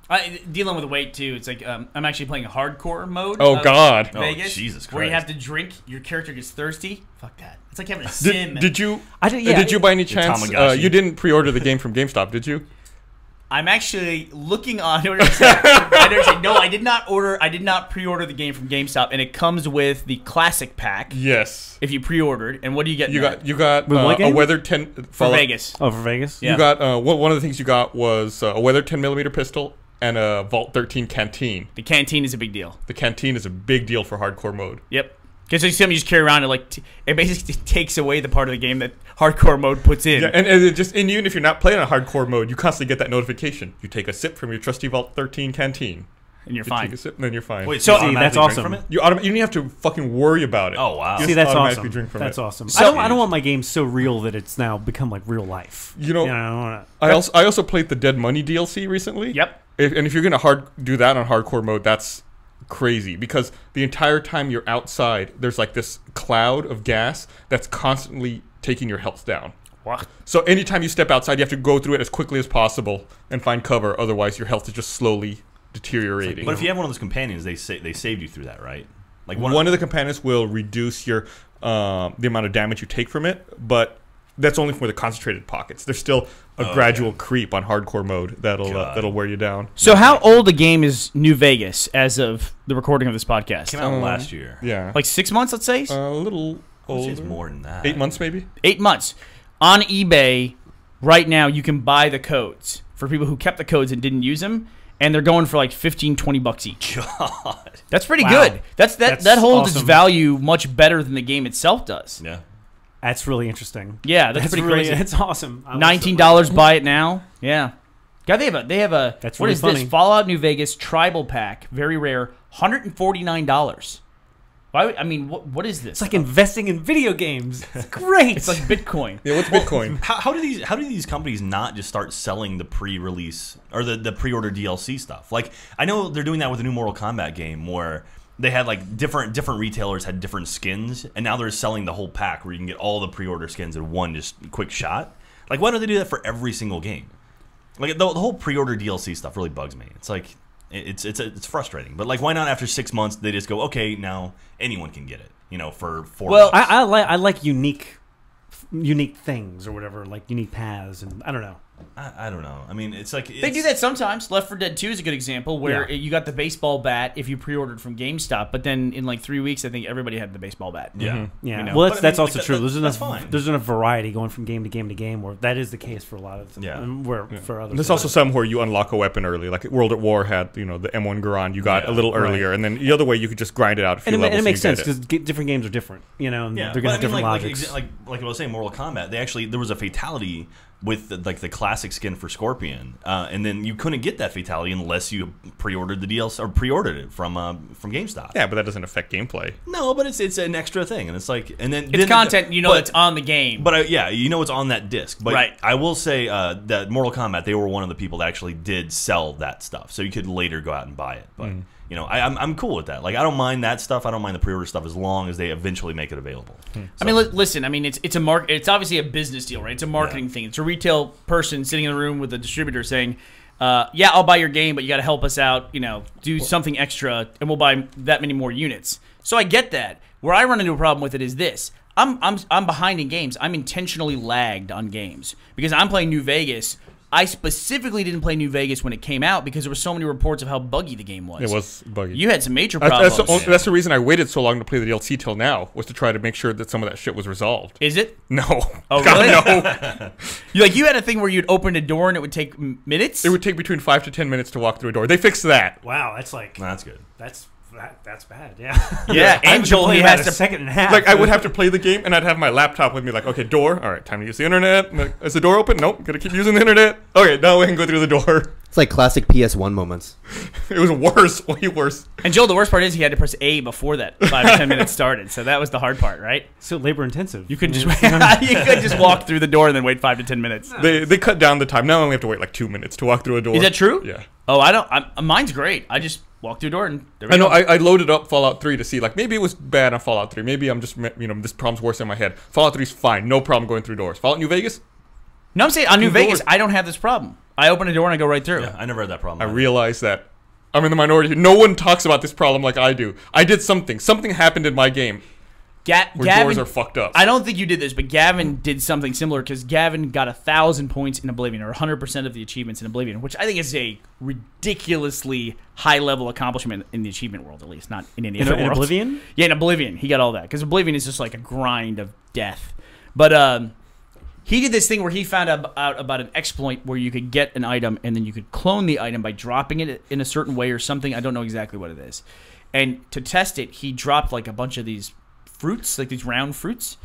[SPEAKER 3] I, dealing with weight too. It's like um, I'm actually playing hardcore mode.
[SPEAKER 2] Oh
[SPEAKER 3] of
[SPEAKER 2] god.
[SPEAKER 4] Oh,
[SPEAKER 3] Vegas,
[SPEAKER 4] Jesus
[SPEAKER 3] where you have to drink. Your character gets thirsty. Fuck that. It's like having a sim.
[SPEAKER 2] did you
[SPEAKER 5] I did- yeah,
[SPEAKER 2] did you by any chance uh, you didn't pre-order the game from GameStop, did you?
[SPEAKER 3] I'm actually looking on. I don't. I don't. No, I did not order. I did not pre-order the game from GameStop, and it comes with the classic pack.
[SPEAKER 2] Yes.
[SPEAKER 3] If you pre-ordered, and what do you get? in
[SPEAKER 2] You
[SPEAKER 3] that?
[SPEAKER 2] got you got uh, a Weathered 10
[SPEAKER 3] for
[SPEAKER 2] Fallout-
[SPEAKER 3] Vegas.
[SPEAKER 5] Oh, for Vegas.
[SPEAKER 3] Yeah.
[SPEAKER 2] You got uh, one one of the things you got was uh, a Weathered 10 millimeter pistol and a Vault 13 canteen.
[SPEAKER 3] The canteen is a big deal.
[SPEAKER 2] The canteen is a big deal for hardcore mode.
[SPEAKER 3] Yep. Because you see them you just carry around and like t- it basically takes away the part of the game that hardcore mode puts in.
[SPEAKER 2] Yeah, and, and it just and even if you're not playing on hardcore mode, you constantly get that notification. You take a sip from your trusty Vault 13 canteen.
[SPEAKER 3] and you're
[SPEAKER 2] You
[SPEAKER 3] fine.
[SPEAKER 2] take a sip and then you're fine.
[SPEAKER 4] Wait,
[SPEAKER 5] So-
[SPEAKER 4] so,
[SPEAKER 5] See,
[SPEAKER 4] um,
[SPEAKER 5] that's awesome.
[SPEAKER 4] From it?
[SPEAKER 2] you autom- you don't have to fucking worry about it.
[SPEAKER 4] Oh wow.
[SPEAKER 2] You
[SPEAKER 5] See,
[SPEAKER 2] just
[SPEAKER 5] that's
[SPEAKER 2] automatically
[SPEAKER 5] awesome.
[SPEAKER 2] drink from
[SPEAKER 5] that's
[SPEAKER 2] it.
[SPEAKER 5] awesome.
[SPEAKER 2] So-
[SPEAKER 5] I don't. I don't want my game so real that it's now become like real life.
[SPEAKER 2] You know,
[SPEAKER 5] I don't wanna-
[SPEAKER 2] I also I also played the Dead Money DLC recently.
[SPEAKER 3] Yep.
[SPEAKER 2] If, and if you're gonna hard do that on hardcore mode, that's crazy because the entire time you're outside, there's like this cloud of gas that's constantly taking your health down.
[SPEAKER 5] What?
[SPEAKER 2] So anytime you step outside, you have to go through it as quickly as possible and find cover. Otherwise, your health is just slowly deteriorating.
[SPEAKER 4] But if you have one of those companions, they say they saved you through that, right? Like
[SPEAKER 2] one,
[SPEAKER 4] one,
[SPEAKER 2] of the companions will reduce your um, the amount of damage you take from it, but that's only for the concentrated pockets. There's still a
[SPEAKER 4] Oh,
[SPEAKER 2] gradual
[SPEAKER 4] okay.
[SPEAKER 2] creep on hardcore mode that'll uh, that'll wear you down.
[SPEAKER 3] So how old a game is New Vegas as of the recording of this podcast?
[SPEAKER 4] came out
[SPEAKER 2] Um,
[SPEAKER 4] last year.
[SPEAKER 2] Yeah,
[SPEAKER 3] Like six months, let's say.
[SPEAKER 2] a little
[SPEAKER 4] I
[SPEAKER 2] older.
[SPEAKER 4] it's more than that.
[SPEAKER 2] Eight months maybe.
[SPEAKER 3] Eight months. On eBay, right now, you can buy the codes for people who kept the codes and didn't use them. And they're going for like 15, 20 bucks each.
[SPEAKER 4] God.
[SPEAKER 3] That's pretty
[SPEAKER 5] Wow.
[SPEAKER 3] good. That's that
[SPEAKER 5] That's
[SPEAKER 3] that holds its value much better than the game itself does.
[SPEAKER 4] Yeah.
[SPEAKER 5] That's really interesting.
[SPEAKER 3] Yeah, that's,
[SPEAKER 5] That's
[SPEAKER 3] pretty
[SPEAKER 5] really,
[SPEAKER 3] crazy.
[SPEAKER 5] That's awesome. I
[SPEAKER 3] Nineteen dollars, buy it now. Yeah. God, they have a they have a
[SPEAKER 5] That's
[SPEAKER 3] what
[SPEAKER 5] really
[SPEAKER 3] is
[SPEAKER 5] funny.
[SPEAKER 3] this? Fallout New Vegas Tribal Pack, very rare, hundred and forty nine dollars. Why? would- I mean, what what is this?
[SPEAKER 5] It's like investing in video games. It's great.
[SPEAKER 3] it's like Bitcoin.
[SPEAKER 2] Yeah, what's Bitcoin?
[SPEAKER 4] How, how do these how do these companies not just start selling the pre-release or the, the pre-order DLC stuff? Like I know they're doing that with the new Mortal Kombat game where they had like different different retailers had different skins and now they're selling the whole pack where you can get all the pre-order skins in one just quick shot. Like why don't they do that for every single game? Like the, the whole pre-order DLC stuff really bugs me. It's like it's it's it's frustrating. But like why not after 6 months they just go okay, now anyone can get it, you know, for 4
[SPEAKER 3] Well,
[SPEAKER 4] bucks.
[SPEAKER 5] I, I like I like unique, unique things or whatever, like unique paths, and I don't know.
[SPEAKER 4] I, I don't know. I mean, it's like
[SPEAKER 3] They do that sometimes. Left 4 Dead 2 is a good example where
[SPEAKER 5] Yeah.
[SPEAKER 3] you got the baseball bat if you pre-ordered from GameStop, but then in like three weeks, I think everybody had the baseball bat.
[SPEAKER 4] Yeah.
[SPEAKER 5] Yeah,
[SPEAKER 3] You know?
[SPEAKER 5] well,
[SPEAKER 4] But
[SPEAKER 5] that's,
[SPEAKER 4] I
[SPEAKER 5] that's
[SPEAKER 4] mean,
[SPEAKER 5] also
[SPEAKER 4] like,
[SPEAKER 5] true.
[SPEAKER 4] that-
[SPEAKER 5] there's
[SPEAKER 4] that's
[SPEAKER 5] enough.
[SPEAKER 4] fine.
[SPEAKER 5] There's enough variety going from game to game to game where that is the case for a lot of.
[SPEAKER 4] Yeah.
[SPEAKER 5] um, where for others.
[SPEAKER 2] There's also some where you unlock a weapon early, like World at War had, you know, the M1 Garand you got
[SPEAKER 4] Yeah,
[SPEAKER 2] a little
[SPEAKER 5] right.
[SPEAKER 2] earlier, and then the other way you could just grind it out a few
[SPEAKER 5] and it,
[SPEAKER 2] levels.
[SPEAKER 5] and it makes
[SPEAKER 2] and you
[SPEAKER 5] sense because different games are different. You know, and
[SPEAKER 4] Yeah,
[SPEAKER 5] they're gonna have
[SPEAKER 4] I mean,
[SPEAKER 5] different
[SPEAKER 4] like,
[SPEAKER 5] logics.
[SPEAKER 4] Like, like like I was saying, Mortal Kombat. They actually there was a fatality with the, like the classic skin for Scorpion, uh, and then you couldn't get that fatality unless you pre-ordered the DLC or pre-ordered it from uh, from GameStop.
[SPEAKER 2] Yeah, but that doesn't affect gameplay.
[SPEAKER 4] No, but it's it's an extra thing, and it's like and then
[SPEAKER 3] It's
[SPEAKER 4] then-
[SPEAKER 3] content you know
[SPEAKER 4] but-
[SPEAKER 3] that's on the game.
[SPEAKER 4] But uh, yeah, you know it's on that disc. But
[SPEAKER 3] Right.
[SPEAKER 4] I will say uh, that Mortal Kombat, they were one of the people that actually did sell that stuff, so you could later go out and buy it. But you know, I, I'm I'm cool with that. Like I don't mind that stuff. I don't mind the pre-order stuff as long as they eventually make it available.
[SPEAKER 3] I mean, li- listen. I mean, it's it's a mark. It's obviously a business deal, right? It's a marketing thing. It's a retail person sitting in the room with a distributor saying, uh, "Yeah, I'll buy your game, but you got to help us out. You know, do something extra, and we'll buy that many more units." So I get that. Where I run into a problem with it is this: I'm I'm I'm behind in games. I'm intentionally lagged on games because I'm playing New Vegas. I specifically didn't play New Vegas when it came out because there were so many reports of how buggy the game was.
[SPEAKER 2] It was buggy.
[SPEAKER 3] You had some major
[SPEAKER 2] That's-
[SPEAKER 3] problems.
[SPEAKER 2] that's, the, only- that's the reason I waited so long to play the DLC till now was to try to make sure that some of that shit was resolved.
[SPEAKER 3] Is it?
[SPEAKER 2] No,
[SPEAKER 3] Oh,
[SPEAKER 2] God,
[SPEAKER 3] really?
[SPEAKER 2] no.
[SPEAKER 3] You like you had a thing where you'd open a door and it would take minutes.
[SPEAKER 2] it would take between five to ten minutes to walk through a door. They fixed that.
[SPEAKER 5] wow, that's like
[SPEAKER 4] No, that's good.
[SPEAKER 5] that's that, that's bad. Yeah.
[SPEAKER 3] yeah, Angel
[SPEAKER 5] played
[SPEAKER 3] he has
[SPEAKER 5] a
[SPEAKER 3] to.
[SPEAKER 5] second and a half.
[SPEAKER 2] Like I would have to play the game, and I'd have my laptop with me. Like, okay, door. All right, time to use the internet. Like, Is the door open? Nope. Gotta keep using the internet. Okay, now we can go through the door.
[SPEAKER 6] It's like classic PS1 moments.
[SPEAKER 2] It was worse, way worse.
[SPEAKER 3] And Joel, the worst part is he had to press A before that five or ten minutes started. So that was the hard part, right?
[SPEAKER 5] so labor intensive.
[SPEAKER 3] You couldn't just you could just walk through the door and then wait five to ten minutes.
[SPEAKER 2] They they cut down the time. Now I only have to wait like two minutes to walk through a door.
[SPEAKER 3] Is that true?
[SPEAKER 2] Yeah.
[SPEAKER 3] Oh, I don't. I'm, mine's great. I just walk through a door and there we
[SPEAKER 2] I know.
[SPEAKER 3] go.
[SPEAKER 2] I, I loaded up Fallout 3 to see like maybe it was bad on Fallout 3. Maybe I'm just you know this problem's worse in my head. Fallout 3 is fine, no problem going through doors. Fallout New Vegas,
[SPEAKER 3] no, I'm saying on New
[SPEAKER 2] Two
[SPEAKER 3] Vegas,
[SPEAKER 2] doors.
[SPEAKER 3] I don't have this problem. I open a door and I go right through.
[SPEAKER 4] Yeah, I never had that problem.
[SPEAKER 2] I realize that I'm in the minority. No one talks about this problem like I do. I did something. Something happened in my game
[SPEAKER 3] Ga-
[SPEAKER 2] where
[SPEAKER 3] Gavin,
[SPEAKER 2] doors are fucked up.
[SPEAKER 3] I don't think you did this, but Gavin did something similar because Gavin got a thousand points in Oblivion, or 100 percent of the achievements in Oblivion, which I think is a ridiculously high level accomplishment in the achievement world, at least not in any
[SPEAKER 5] in,
[SPEAKER 3] other
[SPEAKER 5] in
[SPEAKER 3] world.
[SPEAKER 5] Oblivion.
[SPEAKER 3] Yeah, in Oblivion, he got all that because Oblivion is just like a grind of death. But um, he did this thing where he found out out about an exploit where you could get an item and then you could clone the item by dropping it in a certain way or something. I don't know exactly what it is. And to test it, he dropped like a bunch of these fruits, like these round fruits,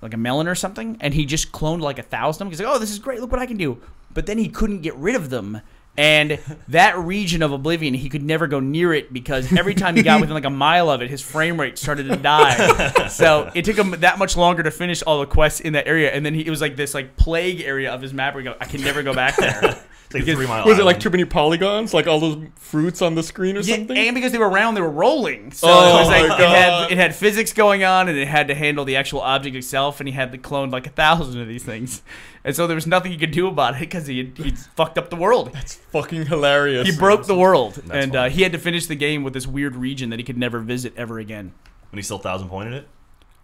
[SPEAKER 3] like a melon or something, and he just cloned like a thousand of them. He's like, "Oh, this is great! Look what I can do!" But then he couldn't get rid of them. And that region of Oblivion, he could never go near it because every time he got within like a mile of it, his frame rate started to die. so it took him that much longer to finish all the quests in that area. And then he, it was like this like plague area of his map where he go, I can never go back there.
[SPEAKER 4] It's like a three mile.
[SPEAKER 2] Was it like too many polygons, like all those fruits on the screen or
[SPEAKER 3] Yeah,
[SPEAKER 2] something?
[SPEAKER 3] and because they were round, they were rolling. So
[SPEAKER 2] Oh
[SPEAKER 3] it was like
[SPEAKER 2] my
[SPEAKER 3] it had
[SPEAKER 2] God.
[SPEAKER 3] it had physics going on, and it had to handle the actual object itself. And he had to clone like a thousand of these things, and so there was nothing he could do about it because he he fucked up the world.
[SPEAKER 2] That's fucking hilarious.
[SPEAKER 3] He broke the world,
[SPEAKER 4] That's
[SPEAKER 3] and uh, he had to finish the game with this weird region that he could never visit ever again.
[SPEAKER 4] And he still thousand pointed it.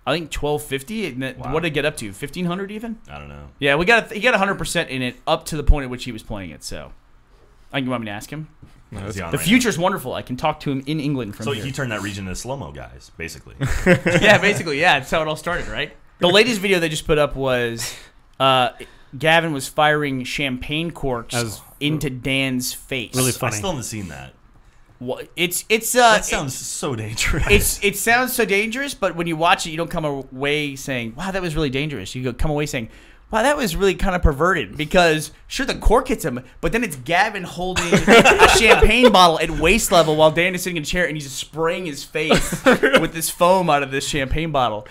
[SPEAKER 3] I think twelve fifty.
[SPEAKER 4] Wow.
[SPEAKER 3] What did it get up to? Fifteen hundred even?
[SPEAKER 4] I don't know.
[SPEAKER 3] Yeah, we got he got hundred percent in it up to the point at which he was playing it. So, I can want me to ask him.
[SPEAKER 2] No,
[SPEAKER 4] Is
[SPEAKER 2] that's-
[SPEAKER 4] he on
[SPEAKER 3] The
[SPEAKER 4] right
[SPEAKER 3] future's wonderful. I can talk to him in England from
[SPEAKER 4] So
[SPEAKER 3] here.
[SPEAKER 4] he turned that region into slow mo guys, basically.
[SPEAKER 3] yeah, basically, yeah. That's how it all started, right? The latest video they just put up was uh, Gavin was firing champagne corks
[SPEAKER 5] was
[SPEAKER 3] into Dan's face.
[SPEAKER 5] Really
[SPEAKER 4] I
[SPEAKER 5] funny.
[SPEAKER 4] still haven't seen that.
[SPEAKER 3] Wha- It's it's uh,
[SPEAKER 4] That sounds so dangerous.
[SPEAKER 3] it's it sounds so dangerous, but when you watch it, you don't come away saying, "Wow, that was really dangerous." You go come away saying. Wow, that was really kind of perverted because sure the cork hits him, but then it's Gavin holding a champagne bottle at waist level while Dan is sitting in a chair and he's just spraying his face with this foam out of this champagne bottle.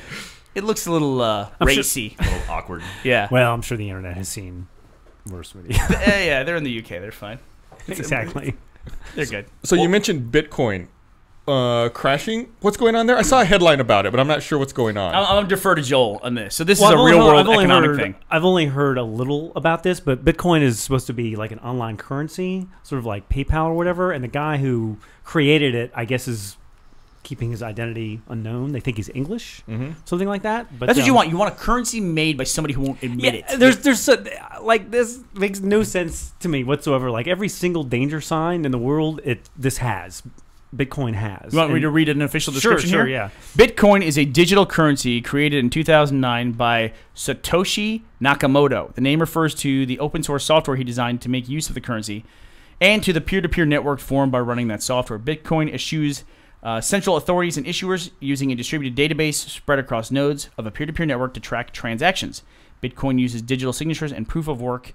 [SPEAKER 3] It looks a little uh,
[SPEAKER 5] I'm sure-
[SPEAKER 3] racy.
[SPEAKER 4] a little awkward.
[SPEAKER 3] Yeah.
[SPEAKER 5] Well, I'm sure the internet has seen worse videos.
[SPEAKER 3] yeah, yeah, they're in the UK. They're fine.
[SPEAKER 5] exactly.
[SPEAKER 3] They're good.
[SPEAKER 2] So you mentioned Bitcoin uh, crashing. What's going on there? I saw a headline about it, but I'm not sure what's going on.
[SPEAKER 3] I'm, I'm gonna defer to Joel on this. So this
[SPEAKER 5] Well,
[SPEAKER 3] is
[SPEAKER 5] I've
[SPEAKER 3] a real
[SPEAKER 5] heard-
[SPEAKER 3] world
[SPEAKER 5] I've
[SPEAKER 3] economic
[SPEAKER 5] heard,
[SPEAKER 3] thing.
[SPEAKER 5] I've only heard a little about this, but Bitcoin is supposed to be like an online currency, sort of like PayPal or whatever. And the guy who created it, I guess, is keeping his identity unknown. They think he's English,
[SPEAKER 2] Mhm.
[SPEAKER 5] something like that. But
[SPEAKER 3] That's what you want. You want a currency made by somebody who won't admit
[SPEAKER 5] Yeah,
[SPEAKER 3] it.
[SPEAKER 5] there's there's so, like this makes no sense to me whatsoever. Like every single danger sign in the world, it this has Bitcoin has.
[SPEAKER 3] You want me to read an official
[SPEAKER 5] Sure,
[SPEAKER 3] description
[SPEAKER 5] sure,
[SPEAKER 3] here?
[SPEAKER 5] yeah.
[SPEAKER 3] Bitcoin is a digital currency created in 2009 by Satoshi Nakamoto. The name refers to the open source software he designed to make use of the currency and to the peer to peer network formed by running that software. Bitcoin eschews uh, central authorities and issuers using a distributed database spread across nodes of a peer to peer network to track transactions. Bitcoin uses digital signatures and proof of work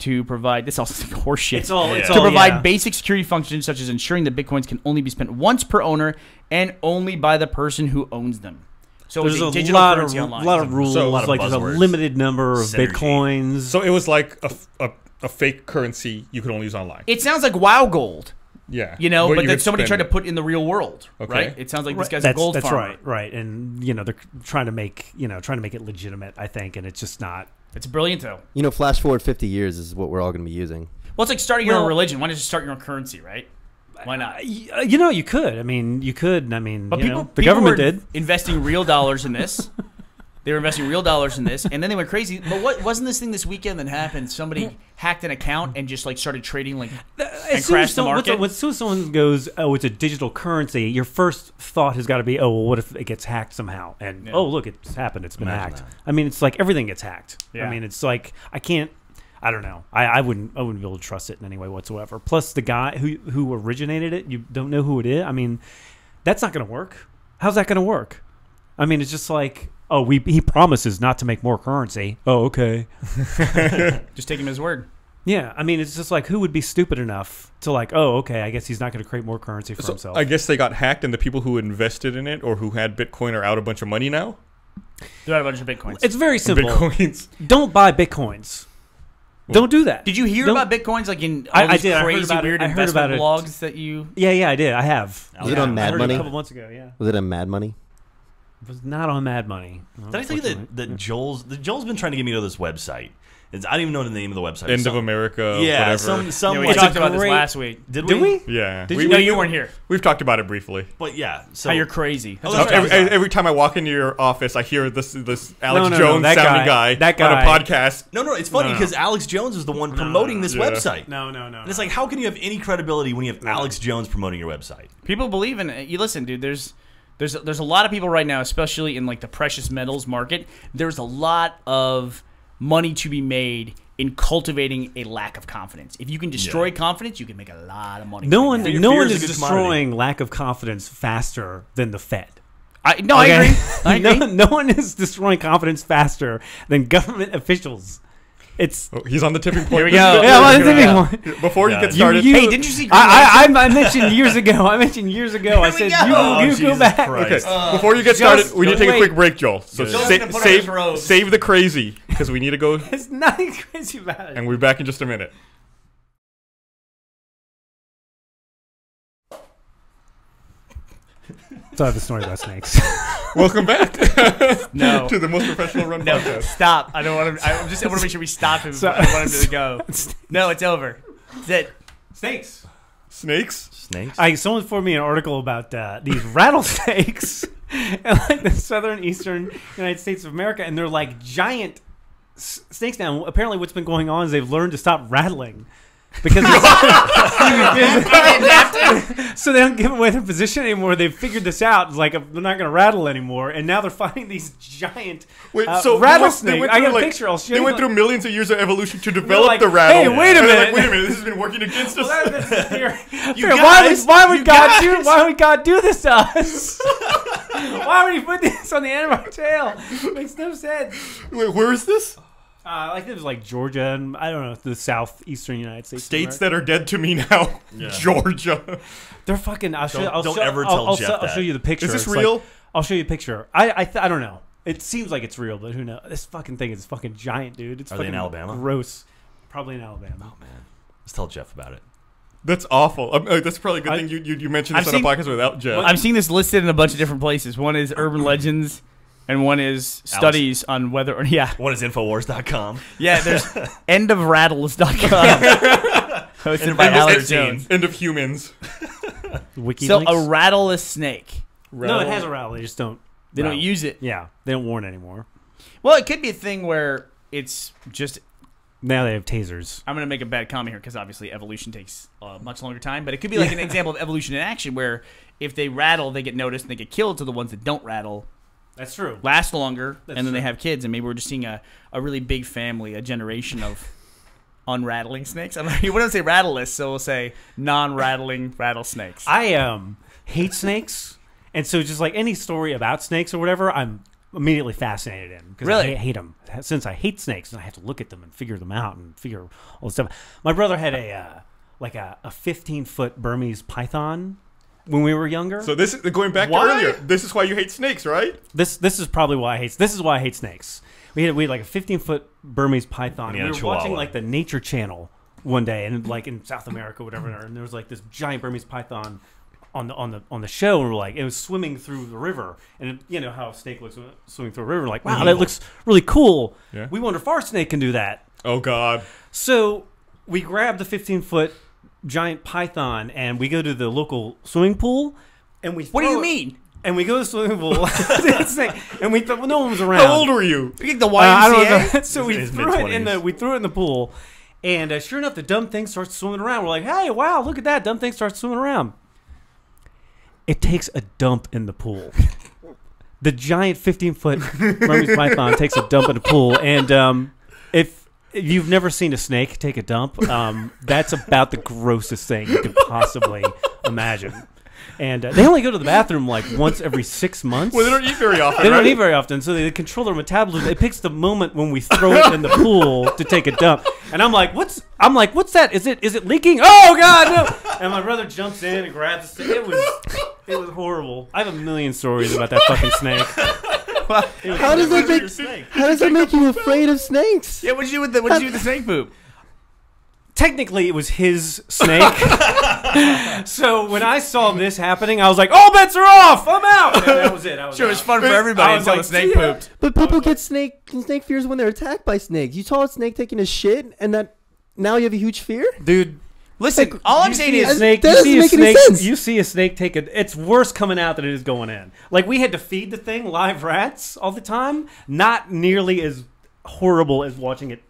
[SPEAKER 3] to provide this also like horseshit
[SPEAKER 5] It's all it's
[SPEAKER 3] to
[SPEAKER 5] all,
[SPEAKER 3] provide
[SPEAKER 5] yeah.
[SPEAKER 3] basic security functions such as ensuring that bitcoins can only be spent once per owner and only by the person who owns them. So
[SPEAKER 5] There's a
[SPEAKER 3] a digital
[SPEAKER 5] lot of
[SPEAKER 3] online.
[SPEAKER 5] lot of rules.
[SPEAKER 2] So- a
[SPEAKER 4] lot of
[SPEAKER 5] like there's a limited number of
[SPEAKER 4] Synergy.
[SPEAKER 5] bitcoins.
[SPEAKER 2] so it was like a a fake currency you could only use online.
[SPEAKER 3] it sounds like WoW Gold,
[SPEAKER 2] yeah,
[SPEAKER 3] you know,
[SPEAKER 2] Where
[SPEAKER 3] but
[SPEAKER 2] you
[SPEAKER 3] that somebody
[SPEAKER 2] spend
[SPEAKER 3] tried to put in the real world,
[SPEAKER 2] Okay.
[SPEAKER 3] right? It sounds like this guy's
[SPEAKER 5] that's,
[SPEAKER 3] a gold
[SPEAKER 5] that's
[SPEAKER 3] farmer.
[SPEAKER 5] right, right, and you know they're trying to make you know trying to make it legitimate. I think, and it's just not.
[SPEAKER 3] It's brilliant though.
[SPEAKER 6] You know, flash forward 50 years is what we're all going to be using.
[SPEAKER 3] Well, it's like starting your
[SPEAKER 5] Well-
[SPEAKER 3] own religion. Why don't just start your own currency, right? Why not?
[SPEAKER 5] Uh, You know, you could. I mean, you could. I mean,
[SPEAKER 3] But
[SPEAKER 5] you
[SPEAKER 3] people,
[SPEAKER 5] know, the
[SPEAKER 3] people
[SPEAKER 5] government
[SPEAKER 3] were
[SPEAKER 5] did.
[SPEAKER 3] investing real dollars in this. they were investing real dollars in this, and then they went crazy. But what wasn't this thing this weekend that happened? Somebody hacked an account and just like started trading like
[SPEAKER 5] As soon
[SPEAKER 3] crash
[SPEAKER 5] as,
[SPEAKER 3] the
[SPEAKER 5] some- what's-
[SPEAKER 3] market?
[SPEAKER 5] as soon as someone goes, "Oh, it's a digital currency," your first thought has got to be, "Oh, well, what if it gets hacked somehow?" And
[SPEAKER 3] Yeah.
[SPEAKER 5] oh, look, it's happened. It's been
[SPEAKER 4] Imagine
[SPEAKER 5] hacked.
[SPEAKER 4] that.
[SPEAKER 5] I mean, it's like everything gets hacked.
[SPEAKER 3] Yeah.
[SPEAKER 5] I mean, it's like I can't. I don't know. I, I wouldn't. I wouldn't be able to trust it in any way whatsoever. Plus, the guy who who originated it, you don't know who it is. I mean, that's not going to work. How's that going to work? I mean, it's just like, oh, we he promises not to make more currency. Oh, okay.
[SPEAKER 3] just take him his word.
[SPEAKER 5] Yeah, I mean, it's just like who would be stupid enough to like, oh, okay, I guess he's not going to create more currency for
[SPEAKER 2] So
[SPEAKER 5] himself.
[SPEAKER 2] I guess they got hacked, and the people who invested in it or who had Bitcoin are out a bunch of money now.
[SPEAKER 3] They're out a bunch of bitcoins.
[SPEAKER 5] it's very simple.
[SPEAKER 2] Bitcoins.
[SPEAKER 5] Don't buy bitcoins. Don't do that.
[SPEAKER 3] Did you hear
[SPEAKER 5] Don't-
[SPEAKER 3] about bitcoins like in all
[SPEAKER 5] I- I
[SPEAKER 3] these
[SPEAKER 5] did. I heard
[SPEAKER 3] crazy
[SPEAKER 5] about it.
[SPEAKER 3] weird
[SPEAKER 5] I heard
[SPEAKER 3] investment
[SPEAKER 5] about it.
[SPEAKER 3] blogs that you?
[SPEAKER 5] Yeah, yeah, I did. I have.
[SPEAKER 6] Oh, Was it
[SPEAKER 4] Yeah,
[SPEAKER 6] on
[SPEAKER 5] I
[SPEAKER 6] Mad
[SPEAKER 5] heard it
[SPEAKER 6] Money?
[SPEAKER 5] a couple months ago. Yeah,
[SPEAKER 6] Was it on Mad Money?
[SPEAKER 5] It was not on Mad Money.
[SPEAKER 4] Did I tell you that, that Joel's that Joel's been trying to get me to this website? It's, I don't even know the name of the website.
[SPEAKER 2] End of
[SPEAKER 4] Some-
[SPEAKER 2] America.
[SPEAKER 4] Yeah,
[SPEAKER 2] whatever.
[SPEAKER 4] some some.
[SPEAKER 3] Yeah, we
[SPEAKER 4] like-
[SPEAKER 3] talked about this last week.
[SPEAKER 4] Did
[SPEAKER 5] Did we?
[SPEAKER 2] Yeah.
[SPEAKER 5] Did
[SPEAKER 2] we,
[SPEAKER 5] you-
[SPEAKER 3] No,
[SPEAKER 2] we,
[SPEAKER 3] you weren't here.
[SPEAKER 2] We've talked about it briefly.
[SPEAKER 4] But yeah, so
[SPEAKER 3] How you're crazy.
[SPEAKER 4] Oh,
[SPEAKER 3] That's
[SPEAKER 4] that's
[SPEAKER 3] what I'm
[SPEAKER 2] every,
[SPEAKER 3] talking
[SPEAKER 2] every, every time I walk into your office, I hear this this Alex
[SPEAKER 5] No, no, no,
[SPEAKER 2] Jones
[SPEAKER 5] that
[SPEAKER 2] sounding
[SPEAKER 5] guy-
[SPEAKER 2] guy,
[SPEAKER 5] that
[SPEAKER 2] on a
[SPEAKER 5] guy-
[SPEAKER 2] podcast.
[SPEAKER 4] no, no, it's funny
[SPEAKER 5] No, no.
[SPEAKER 4] because Alex Jones is the one promoting this
[SPEAKER 2] Yeah.
[SPEAKER 4] website.
[SPEAKER 5] No, no, no.
[SPEAKER 4] And it's like, how can you have any credibility when you have Alex Jones promoting your website?
[SPEAKER 3] People believe in it. You listen, dude. There's there's there's a lot of people right now, especially in like the precious metals market. There's a lot of money to be made in cultivating a lack of confidence. If you can destroy
[SPEAKER 4] Yeah.
[SPEAKER 3] confidence, you can make a lot of money.
[SPEAKER 5] no one,
[SPEAKER 3] that.
[SPEAKER 5] No one
[SPEAKER 4] is a
[SPEAKER 5] is
[SPEAKER 4] good
[SPEAKER 5] destroying lack of confidence faster than the Fed.
[SPEAKER 3] I, no, I agree. I agree.
[SPEAKER 5] no, no one is destroying confidence faster than government officials. It's
[SPEAKER 2] Oh, he's on the tipping point.
[SPEAKER 3] Here we go.
[SPEAKER 5] Yeah, well,
[SPEAKER 2] this is
[SPEAKER 5] the
[SPEAKER 2] gonna-
[SPEAKER 5] tipping point.
[SPEAKER 2] Before you get started,
[SPEAKER 5] you-
[SPEAKER 3] hey, didn't you see?
[SPEAKER 5] I, I, I mentioned years ago. I mentioned years ago. I said
[SPEAKER 3] go.
[SPEAKER 5] you,
[SPEAKER 4] Oh,
[SPEAKER 5] you go
[SPEAKER 4] Jesus
[SPEAKER 5] back.
[SPEAKER 4] Christ.
[SPEAKER 2] Okay, uh, before you get started, we need to
[SPEAKER 5] just
[SPEAKER 2] take a quick break, Joel. So sa-
[SPEAKER 3] gonna put on his
[SPEAKER 2] save, save the crazy because we need to go,
[SPEAKER 5] There's nothing crazy about it.
[SPEAKER 2] and we'll be back in just a minute.
[SPEAKER 5] So I have a story about snakes.
[SPEAKER 2] Welcome back
[SPEAKER 3] No.
[SPEAKER 2] to the most professional run
[SPEAKER 3] No,
[SPEAKER 2] podcast.
[SPEAKER 3] stop. I don't want to. I just I want to make sure we stop him.
[SPEAKER 5] So-
[SPEAKER 3] I don't want him to go. No, it's over. That's it. Snakes.
[SPEAKER 2] Snakes?
[SPEAKER 4] Snakes.
[SPEAKER 5] I someone forwarded me an article about uh, these rattlesnakes in like the southern eastern United States of America, and they're like giant s- snakes now. Apparently, what's been going on is they've learned to stop rattling. Because so they don't give away their position anymore. They've figured this out. It's like they're not going to rattle anymore, and now they're finding these giant
[SPEAKER 2] Wait,
[SPEAKER 5] uh,
[SPEAKER 2] so they went-
[SPEAKER 5] rattlesnakes.
[SPEAKER 2] they went
[SPEAKER 5] I got
[SPEAKER 2] through,
[SPEAKER 5] a picture. I'll show
[SPEAKER 2] They went through millions of years of evolution to develop
[SPEAKER 5] like,
[SPEAKER 2] the rattle.
[SPEAKER 5] "Hey, wait a minute."
[SPEAKER 2] Like, wait a minute, this has been working against us.
[SPEAKER 5] Well, that- that's here.
[SPEAKER 4] You
[SPEAKER 5] Here, why
[SPEAKER 4] guys,
[SPEAKER 5] would why would God do why would God do this to us? why would He put this on the end of our tail? It makes no sense.
[SPEAKER 2] Wait, where is this?
[SPEAKER 5] Uh, like it was like Georgia and I don't know the southeastern United States.
[SPEAKER 2] States that are dead to me now.
[SPEAKER 4] Yeah.
[SPEAKER 2] Georgia.
[SPEAKER 5] they're fucking. I'll show.
[SPEAKER 4] Don't-
[SPEAKER 5] I'll
[SPEAKER 4] don't
[SPEAKER 5] show,
[SPEAKER 4] ever
[SPEAKER 5] I'll,
[SPEAKER 4] tell
[SPEAKER 5] I'll,
[SPEAKER 4] Jeff
[SPEAKER 5] show, I'll
[SPEAKER 4] that.
[SPEAKER 5] show you the picture.
[SPEAKER 2] Is this
[SPEAKER 5] It's like-
[SPEAKER 2] real?
[SPEAKER 5] I'll show you a picture. I I, th- I don't know. It seems like it's real, but who knows? This fucking thing is fucking giant, dude. It's
[SPEAKER 4] Are they in
[SPEAKER 5] fucking
[SPEAKER 4] Alabama?
[SPEAKER 5] Gross. Probably in Alabama.
[SPEAKER 4] Oh man, let's tell Jeff about it.
[SPEAKER 2] That's awful. Um, uh, that's probably a good
[SPEAKER 5] I-
[SPEAKER 2] thing you, you, you mentioned this
[SPEAKER 3] I've
[SPEAKER 2] on a podcast without Jeff.
[SPEAKER 3] I'm seeing this listed in a bunch of different places. One is urban legends, and one is studies on whether or yeah,
[SPEAKER 4] One is Infowars.com.
[SPEAKER 3] yeah. There's endofrattles.com. Hosted by
[SPEAKER 4] End of
[SPEAKER 3] Alex
[SPEAKER 4] sixteen.
[SPEAKER 3] Jones.
[SPEAKER 2] End of humans.
[SPEAKER 5] WikiLeaks.
[SPEAKER 3] So a rattleless snake.
[SPEAKER 5] no, it has a rattle. They just don't.
[SPEAKER 3] They don't use it.
[SPEAKER 5] Yeah, they don't warn anymore.
[SPEAKER 3] Well, it could be a thing where it's just.
[SPEAKER 5] Now they have tasers.
[SPEAKER 3] I'm going to make a bad comment here because obviously evolution takes a much longer time, but it could be like an example of evolution in action where if they rattle, they get noticed and they get killed. To the ones that don't rattle
[SPEAKER 5] That's true.
[SPEAKER 3] last longer,
[SPEAKER 5] That's
[SPEAKER 3] and then they have kids, and maybe we're just seeing a, a really big family, a generation of unrattling snakes. I don't know. We don't say rattleless, so we'll say non-rattling rattlesnakes.
[SPEAKER 5] I um hate snakes, and so just like any story about snakes or whatever, I'm immediately fascinated in because
[SPEAKER 3] Really?
[SPEAKER 5] I hate, them. Since I hate snakes, and I have to look at them and figure them out and figure all this stuff. My brother had a uh, like a, a 15 foot Burmese python when we were younger.
[SPEAKER 2] So this is going back
[SPEAKER 5] Why?
[SPEAKER 2] to earlier. This is why you hate snakes, right?
[SPEAKER 5] this this is probably why I hate this is why I hate snakes. We had we had like a 15 foot Burmese python.
[SPEAKER 4] And
[SPEAKER 5] And we were
[SPEAKER 4] a
[SPEAKER 5] watching like the Nature Channel one day, and like in South America, whatever, and there was like this giant Burmese python on the on the on the show, and we're like, it was swimming through the river, and you know how a snake looks swimming through a river. We're like, wow, that looks really cool.
[SPEAKER 2] Yeah.
[SPEAKER 5] We wonder if our snake can do that.
[SPEAKER 2] Oh God.
[SPEAKER 5] So we grabbed the 15 foot giant python, and we go to the local swimming pool. And we
[SPEAKER 3] what do you mean?
[SPEAKER 5] And we go to the swimming pool, and we th- no one was around.
[SPEAKER 2] How old were you?
[SPEAKER 3] You think the
[SPEAKER 5] Uh, I don't
[SPEAKER 3] YMCA?
[SPEAKER 5] know. so we threw it in the we threw it in the pool, and uh, sure enough, the dumb thing starts swimming around. We're like, "Hey, wow, look at that! Dumb thing starts swimming around." It takes a dump in the pool. The giant 15 foot Burmese python takes a dump in the pool, and um, if if you've never seen a snake take a dump, um, that's about the grossest thing you could possibly imagine. And uh, they only go to the bathroom like once every six months.
[SPEAKER 2] Well, they don't eat very often.
[SPEAKER 5] They don't
[SPEAKER 2] right?
[SPEAKER 5] eat very often, so they control their metabolism. It picks the moment when we throw it in the pool to take a dump. And I'm like, "What's?" I'm like, "What's that? Is it? Is it leaking?" Oh God, no! And my brother jumps in and grabs the snake. It was, it was horrible. I have a million stories about that fucking snake. It
[SPEAKER 6] How does that make?
[SPEAKER 2] snake.
[SPEAKER 6] How does that make you afraid of snakes?
[SPEAKER 3] Yeah, what'd you do with the what'd you do with the snake poop?
[SPEAKER 5] Technically, it was his snake. so when I saw this happening, I was like, "All bets are off. I'm out." And that was it. I was
[SPEAKER 3] Sure, it was
[SPEAKER 5] out.
[SPEAKER 3] fun for everybody
[SPEAKER 5] I
[SPEAKER 3] everybody
[SPEAKER 5] was
[SPEAKER 3] until
[SPEAKER 5] like,
[SPEAKER 3] snake
[SPEAKER 5] "See ya."
[SPEAKER 3] pooped.
[SPEAKER 6] But people get snake snake fears when they're attacked by snakes. You saw a snake taking a shit, and that now you have a huge fear.
[SPEAKER 5] dude.
[SPEAKER 3] Listen, all I'm saying is
[SPEAKER 5] snake. You see a
[SPEAKER 6] make any
[SPEAKER 5] snake.
[SPEAKER 6] sense.
[SPEAKER 5] You see a snake take a. It's worse coming out than it is going in. Like we had to feed the thing live rats all the time. Not nearly as horrible as watching it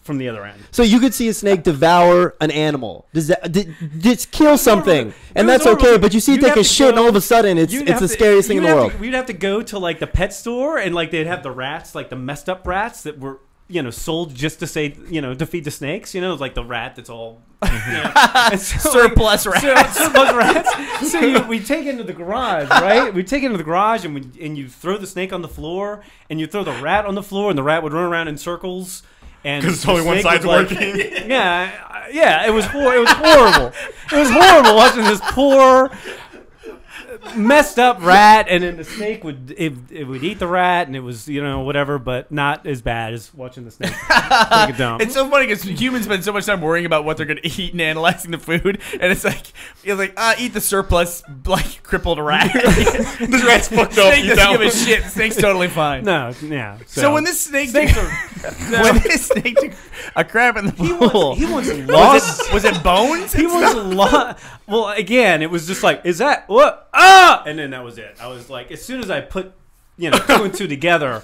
[SPEAKER 5] from the other end.
[SPEAKER 6] So you could see a snake uh, devour an animal. Does that did, just kill something, and
[SPEAKER 5] It was
[SPEAKER 6] that's okay. But you see it take a
[SPEAKER 5] to
[SPEAKER 6] shit, and all of a sudden it's
[SPEAKER 5] You'd
[SPEAKER 6] it's
[SPEAKER 5] have
[SPEAKER 6] the
[SPEAKER 5] to-
[SPEAKER 6] scariest thing in the world.
[SPEAKER 5] To, we'd have to go to like the pet store and like they'd have the rats, like the messed up rats that were you know sold just to say you know to feed the snakes. You know, like the rat that's all mm-hmm. you know. So,
[SPEAKER 3] surplus
[SPEAKER 5] like,
[SPEAKER 3] rat.
[SPEAKER 5] sur- surplus rats. So you, we take it into the garage, right? We take it into the garage and we and you throw the snake on the floor and you throw the rat on the floor and the rat would run around in circles. And
[SPEAKER 2] 'Cause
[SPEAKER 5] the
[SPEAKER 2] only one side's
[SPEAKER 5] like-
[SPEAKER 2] working.
[SPEAKER 5] Yeah, yeah. It was hor- it was horrible. It was horrible watching this poor messed up rat, and then the snake would it, it would eat the rat, and it was you know whatever, but not as bad as watching the snake take a dump.
[SPEAKER 3] It's so funny because humans spend so much time worrying about what they're going to eat and analyzing the food, and it's like you're like, uh, eat the surplus, like crippled rat.
[SPEAKER 2] this rat's fucked up.
[SPEAKER 3] Snake doesn't give a shit. Snake's totally fine.
[SPEAKER 5] no, yeah.
[SPEAKER 3] So, when this snake took, when this snake took a crap in the pool,
[SPEAKER 5] he
[SPEAKER 3] was
[SPEAKER 5] lost.
[SPEAKER 3] it, was it bones?
[SPEAKER 5] He was lost. Well, again, it was just like, is that what? Ah! And then that was it. I was like, as soon as I put, you know, two and two together,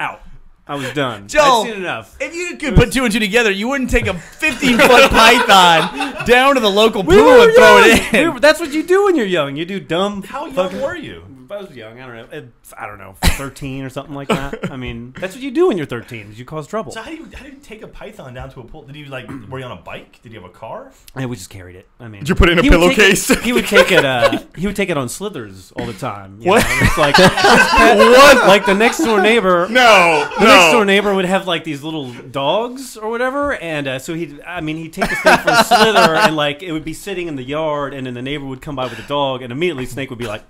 [SPEAKER 5] out. I was done.
[SPEAKER 3] Joel,
[SPEAKER 5] I'd seen enough.
[SPEAKER 3] If you could put two and two together, you wouldn't take a 15 foot python down to the local pool
[SPEAKER 5] We were
[SPEAKER 3] and throw it in.
[SPEAKER 5] We were- that's what you do when you're young. You do dumb.
[SPEAKER 4] How young
[SPEAKER 5] fucking-
[SPEAKER 4] were you?
[SPEAKER 5] I was young. I don't know. I don't know, 13 or something like that. I mean, that's what you do when you're 13. Is you cause trouble.
[SPEAKER 4] So how do you how do you take a python down to a pool? Did you like were you on a bike? Did you have a car?
[SPEAKER 5] And we just carried it. I mean,
[SPEAKER 2] Did you put it in a
[SPEAKER 5] he would take
[SPEAKER 2] pillowcase?
[SPEAKER 5] it- He would take it. Uh, he would take it on slithers all the time. you
[SPEAKER 2] What?
[SPEAKER 5] know? It's like what? Like the next door neighbor.
[SPEAKER 2] No,
[SPEAKER 5] The next door
[SPEAKER 2] no.
[SPEAKER 5] neighbor would have like these little dogs or whatever, and uh, so he, I mean, he'd take the snake for a slither, and like it would be sitting in the yard, and then the neighbor would come by with a dog, and immediately snake would be like,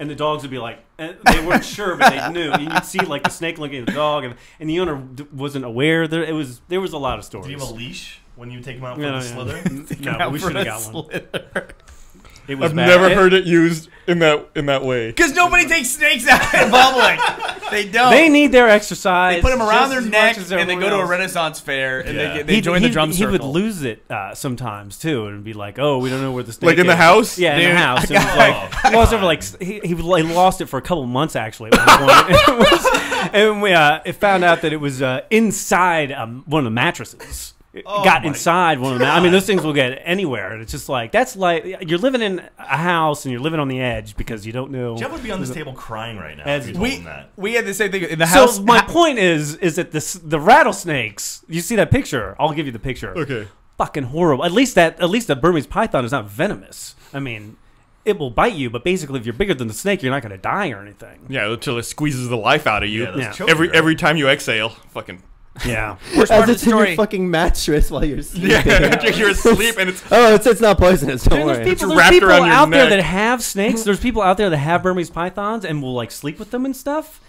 [SPEAKER 5] and the dogs would be like, and they weren't sure, but they knew. And you'd see like the snake looking at the dog, and, and the owner wasn't aware. There, it was there was a lot of stories.
[SPEAKER 4] Did you have a leash when you take them out for
[SPEAKER 5] Yeah,
[SPEAKER 4] the
[SPEAKER 5] yeah.
[SPEAKER 4] slither?
[SPEAKER 5] No, we should have got one. It was
[SPEAKER 2] I've
[SPEAKER 5] bad.
[SPEAKER 2] never
[SPEAKER 5] It-
[SPEAKER 2] heard it used in that in that way.
[SPEAKER 3] Because nobody takes snakes out in public. They don't.
[SPEAKER 5] They need their exercise.
[SPEAKER 3] They put them around their
[SPEAKER 5] as much
[SPEAKER 3] neck and they go
[SPEAKER 5] everyone
[SPEAKER 3] to a. Renaissance fair and
[SPEAKER 4] Yeah.
[SPEAKER 3] they, get, they
[SPEAKER 5] He'd-
[SPEAKER 3] join the
[SPEAKER 5] he'd-
[SPEAKER 3] drum
[SPEAKER 5] he
[SPEAKER 3] circle.
[SPEAKER 5] would lose it uh, sometimes too, and be like, "Oh, we don't know where the snake is.
[SPEAKER 2] Like in the house?
[SPEAKER 5] Yeah, in the house.
[SPEAKER 3] I
[SPEAKER 5] It was
[SPEAKER 3] got-
[SPEAKER 5] like, he lost over like he, he like, lost it for a couple months actually. At one point, it was, and we uh, it found out that it was uh, inside um, one of the mattresses. It
[SPEAKER 4] Oh
[SPEAKER 5] got inside one of them. I mean, those things will get anywhere, and it's just like that's like you're living in a house and you're living on the edge because you don't know.
[SPEAKER 4] Jeff would be on this table crying right now
[SPEAKER 5] As
[SPEAKER 4] if you told
[SPEAKER 3] we,
[SPEAKER 4] that.
[SPEAKER 3] we had the same thing in the
[SPEAKER 5] So
[SPEAKER 3] house.
[SPEAKER 5] my point is, is that this the rattlesnakes. You see that picture? I'll give you the picture.
[SPEAKER 2] Okay.
[SPEAKER 5] Fucking horrible. At least that, at least the Burmese python is not venomous. I mean, it will bite you, but basically, if you're bigger than the snake, you're not going to die or anything.
[SPEAKER 2] Yeah, until it squeezes the life out of you.
[SPEAKER 4] Yeah,
[SPEAKER 5] Yeah.
[SPEAKER 2] every every time you exhale, fucking
[SPEAKER 5] Yeah.
[SPEAKER 3] Worst
[SPEAKER 6] As
[SPEAKER 3] of
[SPEAKER 6] it's
[SPEAKER 3] the
[SPEAKER 6] in your fucking mattress while you're sleeping.
[SPEAKER 2] yeah, you're asleep and it's
[SPEAKER 6] oh, it's it's not poisonous. Don't
[SPEAKER 5] There's
[SPEAKER 6] worry.
[SPEAKER 5] people,
[SPEAKER 2] It's
[SPEAKER 5] there's
[SPEAKER 2] wrapped
[SPEAKER 5] people
[SPEAKER 2] around your
[SPEAKER 5] out there
[SPEAKER 2] neck.
[SPEAKER 5] that have snakes. There's people out there that have Burmese pythons and will like sleep with them and stuff.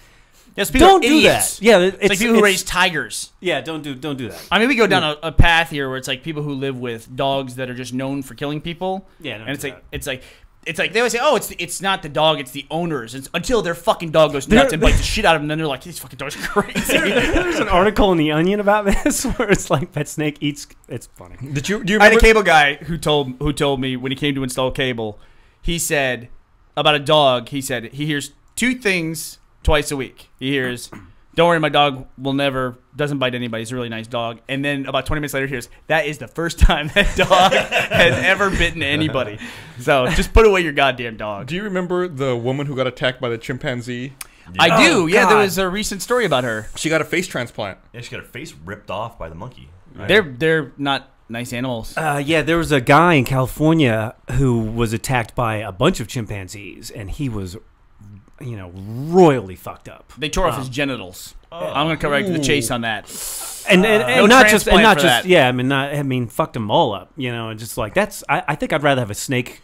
[SPEAKER 3] Yes, people
[SPEAKER 5] Don't
[SPEAKER 3] are
[SPEAKER 5] do
[SPEAKER 3] idiots.
[SPEAKER 5] that. Yeah, it's,
[SPEAKER 3] It's, like people who raise tigers.
[SPEAKER 5] Yeah, don't do don't do that.
[SPEAKER 3] I mean, we go down a, a path here where it's like people who live with dogs that are just known for killing people.
[SPEAKER 5] Yeah, don't
[SPEAKER 3] and it's
[SPEAKER 5] do
[SPEAKER 3] like
[SPEAKER 5] that.
[SPEAKER 3] it's like it's like they always say, "Oh, it's it's not the dog, it's the owners." It's until their fucking dog goes nuts
[SPEAKER 5] There-
[SPEAKER 3] and bites the shit out of them, then they're like, "These fucking dogs are crazy."
[SPEAKER 5] There's an article in the Onion about this where it's like pet snake eats. It's funny.
[SPEAKER 2] Did you do you
[SPEAKER 3] I had a cable guy who told who told me when he came to install cable, he said about a dog. He said he hears two things twice a week. He hears, "Don't worry, my dog will never doesn't bite anybody. He's a really nice dog." And then about twenty minutes later, he hears, "That is the first time that dog has ever bitten anybody." So just put away your goddamn dog.
[SPEAKER 2] Do you remember the woman who got attacked by the chimpanzee?
[SPEAKER 3] I do.
[SPEAKER 5] Oh,
[SPEAKER 3] yeah, there
[SPEAKER 5] God.
[SPEAKER 3] was a recent story about her.
[SPEAKER 2] She got a face transplant.
[SPEAKER 4] Yeah, she got her face ripped off by the monkey. right?
[SPEAKER 3] They're they're not nice animals.
[SPEAKER 5] Uh, yeah, there was a guy in California who was attacked by a bunch of chimpanzees, and he was, you know, royally fucked up.
[SPEAKER 3] They tore off his um, genitals. Oh. I'm gonna come right to the chase on that.
[SPEAKER 5] And and, uh, and
[SPEAKER 3] No
[SPEAKER 5] not just and
[SPEAKER 3] transplant
[SPEAKER 5] not
[SPEAKER 3] for
[SPEAKER 5] just
[SPEAKER 3] that.
[SPEAKER 5] yeah, I mean not I mean fucked them all up, you know, and just like that's I, I think I'd rather have a snake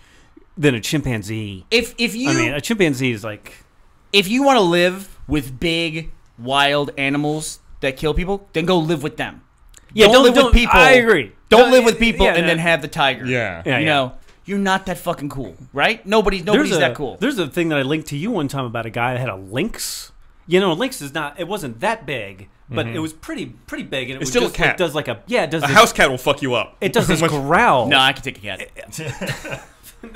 [SPEAKER 5] than a chimpanzee.
[SPEAKER 3] If if you
[SPEAKER 5] I mean, a chimpanzee is like
[SPEAKER 3] if you want to live with big wild animals that kill people, then go live with them.
[SPEAKER 5] yeah,
[SPEAKER 3] don't,
[SPEAKER 5] don't,
[SPEAKER 3] live
[SPEAKER 5] don't
[SPEAKER 3] with people.
[SPEAKER 5] I agree.
[SPEAKER 3] Don't
[SPEAKER 5] No,
[SPEAKER 3] live with people
[SPEAKER 5] yeah,
[SPEAKER 3] and
[SPEAKER 5] no.
[SPEAKER 3] then have the tiger.
[SPEAKER 2] Yeah.
[SPEAKER 5] Yeah,
[SPEAKER 3] you
[SPEAKER 5] yeah.
[SPEAKER 3] know, you're not that fucking cool, right? Nobody's nobody's
[SPEAKER 5] a,
[SPEAKER 3] that cool.
[SPEAKER 5] There's a thing that I linked to you one time about a guy that had a lynx. You know, a lynx is not. It wasn't that big, but it was pretty pretty big, and it
[SPEAKER 2] It's
[SPEAKER 5] was
[SPEAKER 2] still a cat.
[SPEAKER 5] Like, does like a yeah, it does
[SPEAKER 2] A
[SPEAKER 5] this,
[SPEAKER 2] house cat will fuck you up.
[SPEAKER 5] It does this growl.
[SPEAKER 3] No, I can take a cat.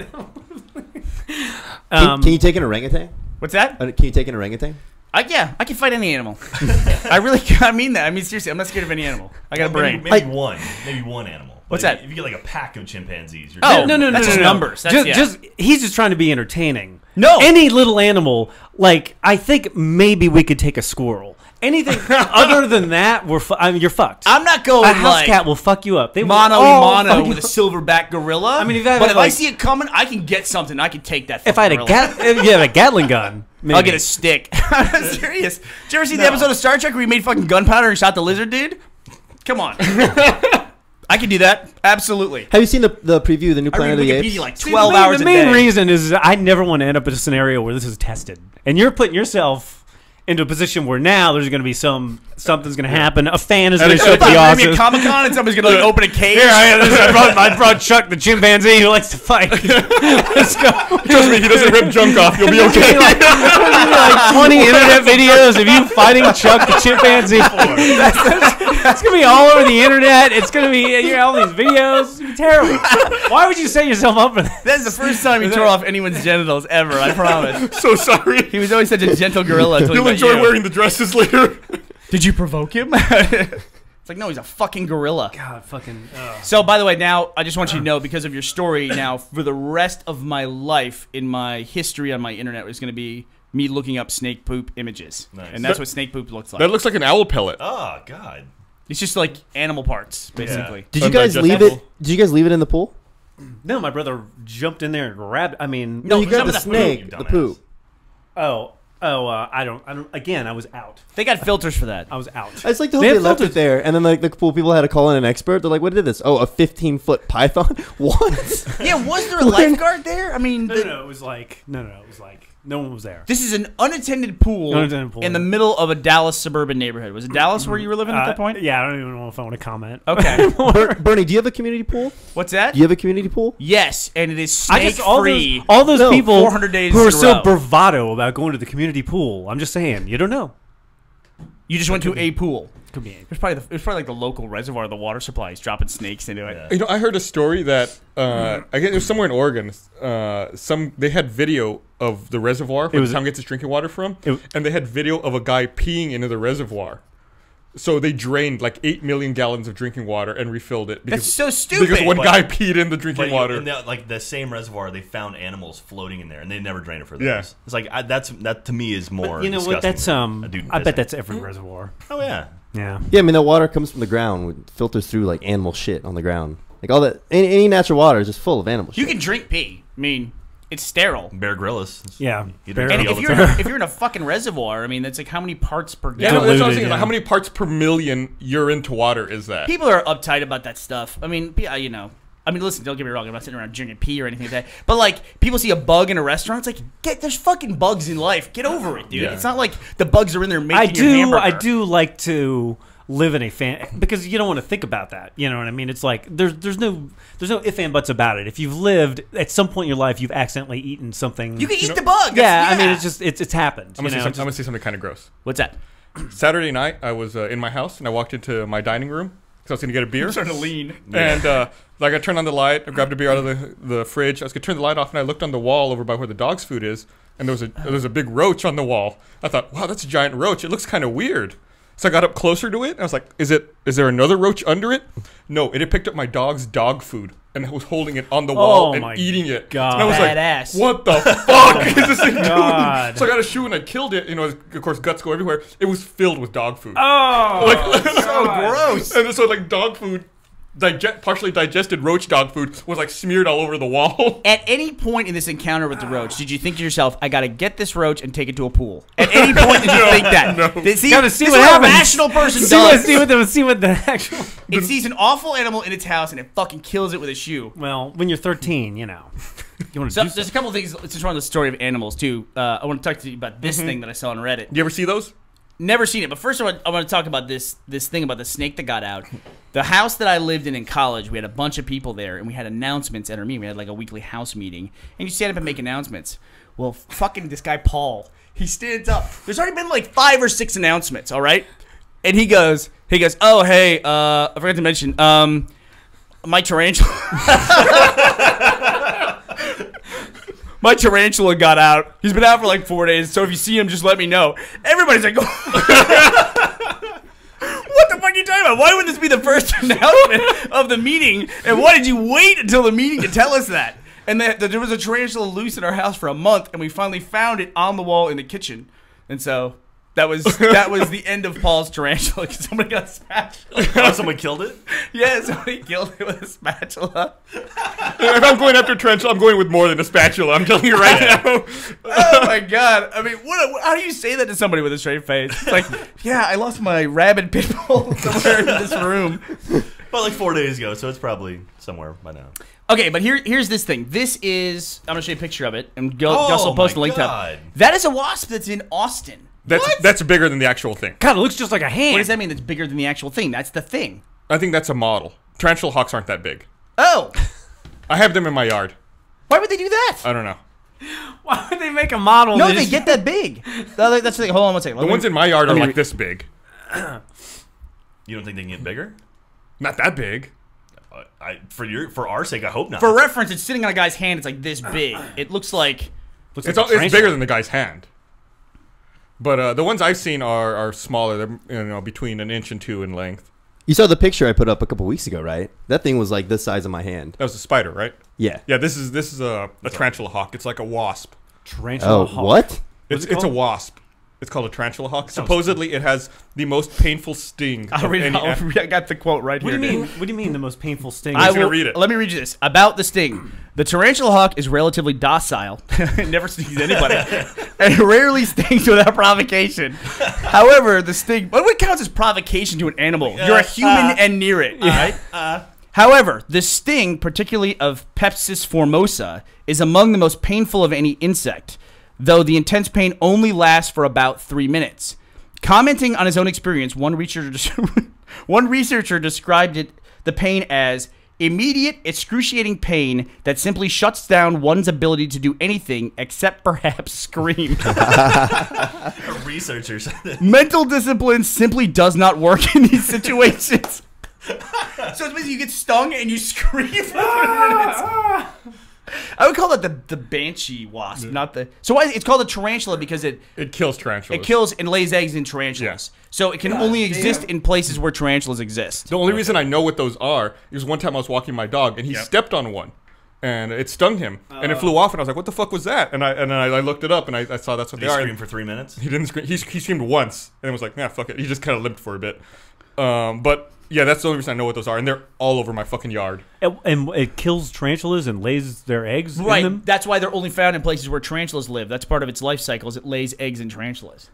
[SPEAKER 6] Can,
[SPEAKER 5] Um,
[SPEAKER 6] can you take an orangutan?
[SPEAKER 3] What's that?
[SPEAKER 6] Uh, Can you take an orangutan?
[SPEAKER 3] I, yeah, I can fight any animal. I really, I mean that. I mean seriously, I'm not scared of any animal. I got a
[SPEAKER 4] Maybe,
[SPEAKER 3] brain.
[SPEAKER 4] maybe one, maybe one animal.
[SPEAKER 3] What's
[SPEAKER 4] Like,
[SPEAKER 3] that?
[SPEAKER 4] If you get like a pack of chimpanzees, you're
[SPEAKER 3] Oh,
[SPEAKER 5] no, no, no,
[SPEAKER 3] That's
[SPEAKER 5] no,
[SPEAKER 3] just
[SPEAKER 5] no, no.
[SPEAKER 3] numbers. That's-
[SPEAKER 5] just,
[SPEAKER 3] yeah.
[SPEAKER 5] just he's just trying to be entertaining.
[SPEAKER 3] No.
[SPEAKER 5] any little animal. Like I think maybe we could take a squirrel. Anything other than that, we're fu- I mean, you're fucked.
[SPEAKER 3] I'm not going
[SPEAKER 5] a house
[SPEAKER 3] like
[SPEAKER 5] cat will fuck you up. They
[SPEAKER 3] mono a mono with a silverback gorilla.
[SPEAKER 5] I mean, if I
[SPEAKER 3] but if I see it coming, I can get something. I can take that.
[SPEAKER 5] If I had a
[SPEAKER 3] fucking
[SPEAKER 5] gat, if you had a Gatling gun, maybe.
[SPEAKER 3] I'll get a stick. I'm serious. Did you ever see the episode of Star Trek where he made fucking gunpowder and shot the lizard dude? Come on. I can do that. Absolutely.
[SPEAKER 6] Have you seen the the preview of the new
[SPEAKER 3] I
[SPEAKER 6] Planet
[SPEAKER 3] read
[SPEAKER 6] of the
[SPEAKER 3] Wikipedia
[SPEAKER 6] Apes?
[SPEAKER 3] like
[SPEAKER 5] See,
[SPEAKER 3] 12
[SPEAKER 5] the main,
[SPEAKER 3] hours
[SPEAKER 5] The
[SPEAKER 3] a
[SPEAKER 5] main
[SPEAKER 3] day.
[SPEAKER 5] reason is I never want to end up in a scenario where this is tested, and you're putting yourself into a position where now there's going to be some something's going to happen. A fan is going to show up at the
[SPEAKER 3] I'm gonna be
[SPEAKER 5] office.
[SPEAKER 3] at Comic Con and somebody's gonna like, open a cage.
[SPEAKER 5] Here I, am. I brought, I brought Chuck, the chimpanzee who likes to fight. Let's go.
[SPEAKER 2] Trust me, he doesn't rip junk off. You'll be okay.
[SPEAKER 5] like, like 20 internet videos of you fighting Chuck the chimpanzee. That's, that's, that's gonna be all over the internet. It's gonna be you know, all these videos. It's gonna be terrible. Why would you set yourself up for that?
[SPEAKER 3] That's the first time he tore off anyone's genitals ever. I promise.
[SPEAKER 2] so sorry.
[SPEAKER 3] He was always such a gentle gorilla. until he
[SPEAKER 2] You'll
[SPEAKER 3] met
[SPEAKER 2] enjoy
[SPEAKER 3] you.
[SPEAKER 2] wearing the dresses later.
[SPEAKER 3] Did you provoke him? it's like no, he's a fucking gorilla.
[SPEAKER 5] God, fucking. Oh.
[SPEAKER 3] So, by the way, now I just want you to know because of your story. Now, for the rest of my life, in my history on my internet, is going to be me looking up snake poop images,
[SPEAKER 4] Nice.
[SPEAKER 3] and that's
[SPEAKER 2] That-
[SPEAKER 3] what snake poop looks like.
[SPEAKER 2] That looks like an owl pellet.
[SPEAKER 4] Oh God.
[SPEAKER 3] it's just like animal parts, basically.
[SPEAKER 6] Did you guys leave it? Did you guys leave it in the pool?
[SPEAKER 5] No, my brother jumped in there and grabbed. I mean,
[SPEAKER 3] No,
[SPEAKER 6] you
[SPEAKER 3] it was
[SPEAKER 6] grabbed the
[SPEAKER 3] the
[SPEAKER 6] snake,
[SPEAKER 4] you
[SPEAKER 6] the poop.
[SPEAKER 5] oh, oh, uh, I don't, I don't. Again, I was out.
[SPEAKER 3] They got filters for that.
[SPEAKER 5] I was out.
[SPEAKER 6] I just like the hope
[SPEAKER 5] They
[SPEAKER 6] they,
[SPEAKER 5] have
[SPEAKER 6] left it there, and then like the pool people had to call in an expert. They're like, "What did this? Oh, a 15 foot python? what?
[SPEAKER 3] Yeah, was there a
[SPEAKER 6] When-
[SPEAKER 3] lifeguard there? I mean,
[SPEAKER 5] No,
[SPEAKER 3] the-
[SPEAKER 5] no, no, it was like no, no, no, it was like no one was there.
[SPEAKER 3] this is an unattended pool,
[SPEAKER 5] Unattended pool.
[SPEAKER 3] in the middle of a Dallas suburban neighborhood. Was it Dallas where you were living at
[SPEAKER 5] Uh,
[SPEAKER 3] that point?
[SPEAKER 5] Yeah, I don't even know if I want to comment.
[SPEAKER 3] Okay.
[SPEAKER 6] Ber- Burnie, do you have a community pool?
[SPEAKER 3] What's that?
[SPEAKER 6] Do you have a community pool?
[SPEAKER 3] Yes, and it is
[SPEAKER 5] I
[SPEAKER 3] snake
[SPEAKER 5] just all
[SPEAKER 3] free.
[SPEAKER 5] those all those
[SPEAKER 6] No,
[SPEAKER 5] people
[SPEAKER 3] 400 days
[SPEAKER 5] who
[SPEAKER 3] in
[SPEAKER 5] are
[SPEAKER 3] a
[SPEAKER 5] so
[SPEAKER 3] row.
[SPEAKER 5] bravado about going to the community pool. I'm just saying, you don't know.
[SPEAKER 3] You just went to a pool.
[SPEAKER 5] Could be.
[SPEAKER 3] It was probably the, it was probably like the local reservoir, the water supply is dropping snakes into it.
[SPEAKER 4] Yeah.
[SPEAKER 2] You know, I heard a story that uh, I guess it was somewhere in Oregon. Uh, some they had video of the reservoir where
[SPEAKER 5] was-
[SPEAKER 2] the town gets its drinking water from,
[SPEAKER 5] It
[SPEAKER 2] and they had video of a guy peeing into the reservoir. So they drained like eight million gallons of drinking water and refilled it because
[SPEAKER 3] That's so stupid.
[SPEAKER 2] because one
[SPEAKER 4] But-
[SPEAKER 2] guy peed in the drinking
[SPEAKER 4] But you-
[SPEAKER 2] water.
[SPEAKER 4] in the, like the same reservoir, they found animals floating in there, and they never drained it for those.
[SPEAKER 2] Yeah.
[SPEAKER 4] It's like I, that's that to me is more.
[SPEAKER 5] But you know what? That's um. I bet that's every reservoir.
[SPEAKER 4] Oh yeah.
[SPEAKER 5] Yeah.
[SPEAKER 6] Yeah, I mean that water comes from the ground, with- filters through like animal shit on the ground. Like all that, any, any natural water is just full of animal
[SPEAKER 3] you
[SPEAKER 6] shit.
[SPEAKER 3] can drink pee. I mean, it's sterile.
[SPEAKER 4] Bear Grylls.
[SPEAKER 5] Yeah.
[SPEAKER 4] You
[SPEAKER 5] Bear-
[SPEAKER 4] drink
[SPEAKER 3] And if you're in a, if you're in a fucking reservoir, I mean, that's like how many parts per
[SPEAKER 2] yeah,
[SPEAKER 3] gallon.
[SPEAKER 2] no, that's what I was
[SPEAKER 5] Diluted,
[SPEAKER 2] thinking. Like, how many parts per million urine to water is that?
[SPEAKER 3] People are uptight about that stuff. I mean, yeah, you know. I mean, listen, don't get me wrong. I'm not sitting around drinking pee or anything like that. But like, people see a bug in a restaurant. It's like, get there's fucking bugs in life. Get over it, dude.
[SPEAKER 2] Yeah.
[SPEAKER 3] It's not like the bugs are in there making
[SPEAKER 5] I
[SPEAKER 3] your
[SPEAKER 5] do.
[SPEAKER 3] hamburger.
[SPEAKER 5] I do like to live in a fan because you don't want to think about that. You know what I mean? It's like there's there's no there's no if and buts about it. If you've lived at some point in your life, you've accidentally eaten something.
[SPEAKER 3] You can eat the bug.
[SPEAKER 5] yeah,
[SPEAKER 3] That's-
[SPEAKER 5] I mean, it's just it's it's happened.
[SPEAKER 2] I'm gonna, say
[SPEAKER 5] know,
[SPEAKER 2] some,
[SPEAKER 5] just-
[SPEAKER 2] I'm gonna say something kind of gross.
[SPEAKER 3] What's that?
[SPEAKER 2] Saturday night, I was uh, in my house and I walked into my dining room because I was gonna get a beer.
[SPEAKER 3] starting to lean.
[SPEAKER 2] And uh, like I turned on the light, I grabbed a beer out of the, the fridge. I was gonna turn the light off, and I looked on the wall over by where the dog's food is, and there was a there was a big roach on the wall. I thought, wow, that's a giant roach. It looks kind of weird. So I got up closer to it, and I was like, is it is there another roach under it? No, it had picked up my dog's dog food and was holding it on the oh wall
[SPEAKER 5] Oh
[SPEAKER 2] and
[SPEAKER 5] my
[SPEAKER 2] eating it.
[SPEAKER 5] God.
[SPEAKER 2] And I was
[SPEAKER 3] Badass.
[SPEAKER 2] like, what the fuck is this thing doing? So I got a shoe and I killed it. You know, of course, guts go everywhere. It was filled with dog food.
[SPEAKER 5] oh,
[SPEAKER 2] Like,
[SPEAKER 3] So gross.
[SPEAKER 2] and so like dog food, dige- partially digested roach dog food was like smeared all over the wall.
[SPEAKER 3] At any point in this encounter with the roach, did you think to yourself, "I got to get this roach and take it to a pool"? At any point did you think that?
[SPEAKER 2] no.
[SPEAKER 3] Did- See,
[SPEAKER 5] Gotta see
[SPEAKER 3] this
[SPEAKER 5] what
[SPEAKER 3] is
[SPEAKER 5] happens.
[SPEAKER 3] a rational person
[SPEAKER 5] see what
[SPEAKER 3] does.
[SPEAKER 5] see what the see what the actual.
[SPEAKER 3] it sees an awful animal in its house and it fucking kills it with a shoe.
[SPEAKER 5] Well, when you're 13, you know, you
[SPEAKER 3] So there's a couple things. Let's just run the story of animals too. Uh, I want to talk to you about this thing that I saw on Reddit.
[SPEAKER 2] Do you ever see those?
[SPEAKER 3] Never seen it, but first I want, I want to talk about this this thing about the snake that got out. The house that I lived in in college, we had a bunch of people there, and we had announcements at our meeting. We had like a weekly house meeting, and you stand up and make announcements. Well, fucking this guy Paul, he stands up. There's already been like five or six announcements, all right, and he goes, he goes, oh hey, uh, I forgot to mention, um, my tarantula. My tarantula got out. He's been out for like four days, so if you see him, just let me know. Everybody's like, what the fuck are you talking about? Why would this be the first announcement of the meeting? And why did you wait until the meeting to tell us that? And that there was a tarantula loose in our house for a month, and we finally found it on the wall in the kitchen. And so that was that was the end of Paul's tarantula because somebody got a spatula.
[SPEAKER 4] oh, someone killed it.
[SPEAKER 3] Yeah, somebody killed it with a spatula.
[SPEAKER 2] if I'm going after tarantula, I'm going with more than a spatula. I'm telling you right now.
[SPEAKER 3] oh my god! I mean, what? How do you say that to somebody with a straight face? It's like, yeah, I lost my rabid pit bull somewhere in this room.
[SPEAKER 4] But like four days ago, so it's probably somewhere by now.
[SPEAKER 3] Okay, but here, here's this thing. This is. I'm gonna show you a picture of it, and Gu-
[SPEAKER 4] Oh,
[SPEAKER 3] Gus will oh post
[SPEAKER 4] my
[SPEAKER 3] a link to
[SPEAKER 4] God.
[SPEAKER 3] it. That is a wasp that's in Austin.
[SPEAKER 2] That's
[SPEAKER 3] What?
[SPEAKER 2] that's bigger than the actual thing.
[SPEAKER 5] God, it looks just like a hand.
[SPEAKER 3] What does that mean? That's bigger than the actual thing. That's the thing.
[SPEAKER 2] I think that's a model. Tarantula hawks aren't that big.
[SPEAKER 3] Oh,
[SPEAKER 2] I have them in my yard.
[SPEAKER 3] why would they do that?
[SPEAKER 2] I don't know.
[SPEAKER 5] Why would they make a model?
[SPEAKER 3] no, they get that big. The That's the thing. Hold on one second.
[SPEAKER 2] The ones in my yard are
[SPEAKER 3] let me
[SPEAKER 2] like
[SPEAKER 3] re-
[SPEAKER 2] this big.
[SPEAKER 4] You don't think they can get bigger?
[SPEAKER 2] Not that big.
[SPEAKER 4] Uh, I for your for our sake, I hope not.
[SPEAKER 3] For reference, it's sitting on a guy's hand. It's like this big. It looks like.
[SPEAKER 5] looks
[SPEAKER 2] It's,
[SPEAKER 5] like
[SPEAKER 2] all, it's bigger than the guy's hand. But uh, the ones I've seen are, are smaller. They're you know between an inch and two in length.
[SPEAKER 6] You saw the picture I put up a couple weeks ago, right? That thing was like this size of my hand.
[SPEAKER 2] That was a spider, right?
[SPEAKER 6] Yeah.
[SPEAKER 2] Yeah. This is this is a, a tarantula hawk. It's like a wasp.
[SPEAKER 5] tarantula.
[SPEAKER 6] Oh,
[SPEAKER 5] hawk.
[SPEAKER 6] what?
[SPEAKER 2] It's
[SPEAKER 5] it
[SPEAKER 2] it's a wasp. It's called a tarantula hawk. Supposedly, it has the most painful sting.
[SPEAKER 3] I'll read,
[SPEAKER 2] any
[SPEAKER 3] I'll
[SPEAKER 2] a-
[SPEAKER 3] I got the quote right
[SPEAKER 5] What do
[SPEAKER 3] here.
[SPEAKER 5] you mean? What do you mean the most painful sting?
[SPEAKER 3] I
[SPEAKER 2] just gonna
[SPEAKER 3] will
[SPEAKER 2] read it.
[SPEAKER 3] Let me read you this about the sting. The tarantula hawk is relatively docile, it never stings anybody, and it rarely stings without provocation. However, the sting what counts as provocation to an animal? You're a uh, human uh, and near it, all right? However, the sting, particularly of Pepsis formosa, is among the most painful of any insect, though the intense pain only lasts for about three minutes. Commenting on his own experience, one researcher, one researcher described it the pain as immediate, excruciating pain that simply shuts down one's ability to do anything except perhaps scream.
[SPEAKER 4] researchers.
[SPEAKER 3] Mental discipline simply does not work in these situations. so it's basically you get stung and you scream for minutes. I would call that the the banshee wasp, not the. So why it's called a tarantula because it
[SPEAKER 2] It kills tarantulas.
[SPEAKER 3] it kills and lays eggs in tarantulas. So it can only exist in places where tarantulas exist.
[SPEAKER 2] The only reason I know what those are is one time I was walking my dog and he stepped on one. And it stung him, and it flew off, and I was like, "What the fuck was that?" And I and then I, I looked it up, and I, I saw that's what
[SPEAKER 4] They
[SPEAKER 2] they are.
[SPEAKER 4] scream for three minutes.
[SPEAKER 2] He didn't scream. He, he screamed once, and it was like, "Nah, fuck it." He just kind of limped for a bit. Um, but yeah, that's the only reason I know what those are, and they're all over my fucking yard.
[SPEAKER 5] And, and it kills tarantulas and lays their eggs in
[SPEAKER 3] Right.
[SPEAKER 5] them.
[SPEAKER 3] That's why they're only found in places where tarantulas live. That's part of its life cycle. Is it lays eggs in tarantulas.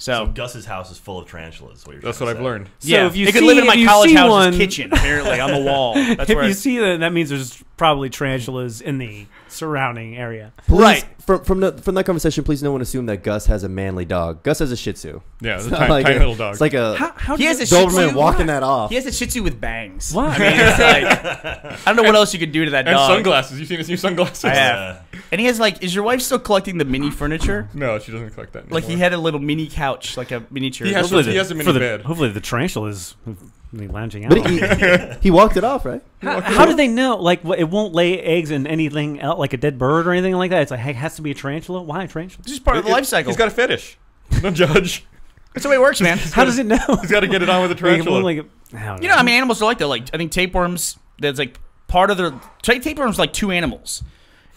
[SPEAKER 4] So
[SPEAKER 3] So,
[SPEAKER 4] Gus's house is full of tarantulas. What you're
[SPEAKER 2] That's what
[SPEAKER 4] to
[SPEAKER 2] I've learned.
[SPEAKER 5] So
[SPEAKER 3] yeah,
[SPEAKER 5] if you
[SPEAKER 3] it could
[SPEAKER 5] see-
[SPEAKER 3] live in my college
[SPEAKER 5] see
[SPEAKER 3] house's
[SPEAKER 5] one-
[SPEAKER 3] kitchen, apparently on the wall. That's
[SPEAKER 5] if
[SPEAKER 3] where
[SPEAKER 5] you see that, that means there's probably tarantulas in the surrounding area.
[SPEAKER 6] Please,
[SPEAKER 3] Right.
[SPEAKER 6] From from the from that conversation, please no one assume that Gus has a manly dog. Gus has a Shih Tzu.
[SPEAKER 2] Yeah, it's a tiny,
[SPEAKER 6] like
[SPEAKER 2] tiny
[SPEAKER 6] a-
[SPEAKER 2] little dog.
[SPEAKER 6] It's like a
[SPEAKER 5] How, how
[SPEAKER 3] he
[SPEAKER 5] does
[SPEAKER 3] has a Shih
[SPEAKER 6] Doberman
[SPEAKER 3] Tzu.
[SPEAKER 6] walking that off.
[SPEAKER 3] He has a Shih Tzu with bangs.
[SPEAKER 5] Why?
[SPEAKER 3] I mean, it's like, I don't know what else you could do to that
[SPEAKER 2] and
[SPEAKER 3] dog.
[SPEAKER 2] sunglasses. You've seen his new sunglasses?
[SPEAKER 3] I have.
[SPEAKER 4] Uh,
[SPEAKER 3] And he has like, is your wife still collecting the mini furniture?
[SPEAKER 2] No, she doesn't collect that.
[SPEAKER 3] Like he had a little mini couch, like a miniature.
[SPEAKER 2] He has
[SPEAKER 5] Hopefully
[SPEAKER 2] he
[SPEAKER 5] the-
[SPEAKER 2] has a mini
[SPEAKER 5] for the,
[SPEAKER 2] bed.
[SPEAKER 5] Hopefully the tarantula is lounging out.
[SPEAKER 6] but he, he walked it off, right?
[SPEAKER 5] how, how do they know? Like, it won't lay eggs in anything else, like a dead bird or anything like that. It's like, hey, it has to be a tarantula. Why a tarantula?
[SPEAKER 3] It's just part of the
[SPEAKER 2] It-
[SPEAKER 3] life cycle.
[SPEAKER 2] He's got a fetish. Don't judge.
[SPEAKER 3] That's the way it works, man.
[SPEAKER 5] How does it know?
[SPEAKER 2] He's got to get it on with the
[SPEAKER 5] Like,
[SPEAKER 2] tarantula.
[SPEAKER 5] won't, like, I don't
[SPEAKER 3] You know, I mean, animals are like that. Like, I think tapeworms. That's like part of their ta- tapeworms. Like two animals,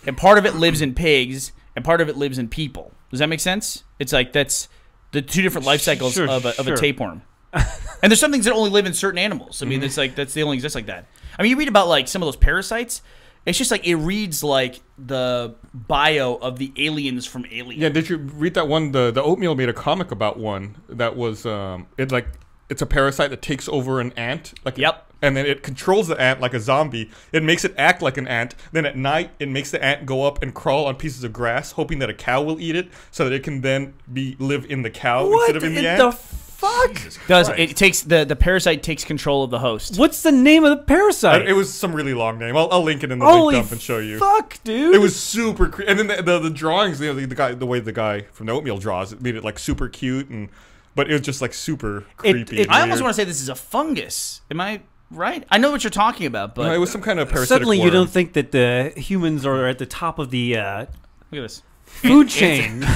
[SPEAKER 3] and part of it lives in pigs, and part of it lives in people. Does that make sense? It's like that's the two different life cycles
[SPEAKER 5] Sure,
[SPEAKER 3] of, a, of
[SPEAKER 5] sure.
[SPEAKER 3] a tapeworm. and there's some things that only live in certain animals. I mean,
[SPEAKER 2] Mm-hmm.
[SPEAKER 3] it's like that's they only exist like that. I mean, you read about like some of those parasites. It's just like it reads like the bio of the aliens from Alien.
[SPEAKER 2] Yeah, did you read that one? The the oatmeal made a comic about one that was um it like it's a parasite that takes over an ant. Like
[SPEAKER 3] Yep.
[SPEAKER 2] And then it controls the ant like a zombie. It makes it act like an ant. Then at night, it makes the ant go up and crawl on pieces of grass, hoping that a cow will eat it, so that it can then be live in the cow instead of in the ant.
[SPEAKER 5] The
[SPEAKER 4] fuck?
[SPEAKER 3] Does it takes the the parasite takes control of the host?
[SPEAKER 5] What's the name of the
[SPEAKER 2] Uh,
[SPEAKER 5] parasite?
[SPEAKER 2] it was some really long name. I'll, I'll link it in the
[SPEAKER 5] Holy
[SPEAKER 2] link dump and show you.
[SPEAKER 5] fuck, dude!
[SPEAKER 2] It was super cre- and then the, the, the drawings, you know, the, the guy, the way the guy from the oatmeal draws, it made it like super cute and, but it was just like super creepy.
[SPEAKER 5] it-
[SPEAKER 2] and
[SPEAKER 3] I almost want to say this is a fungus. Am I right? I know what you're talking about, but
[SPEAKER 2] No, it was some kind of parasitic
[SPEAKER 5] Suddenly, you don't think that the humans are at the top of the uh,
[SPEAKER 3] look at this.
[SPEAKER 5] food chain.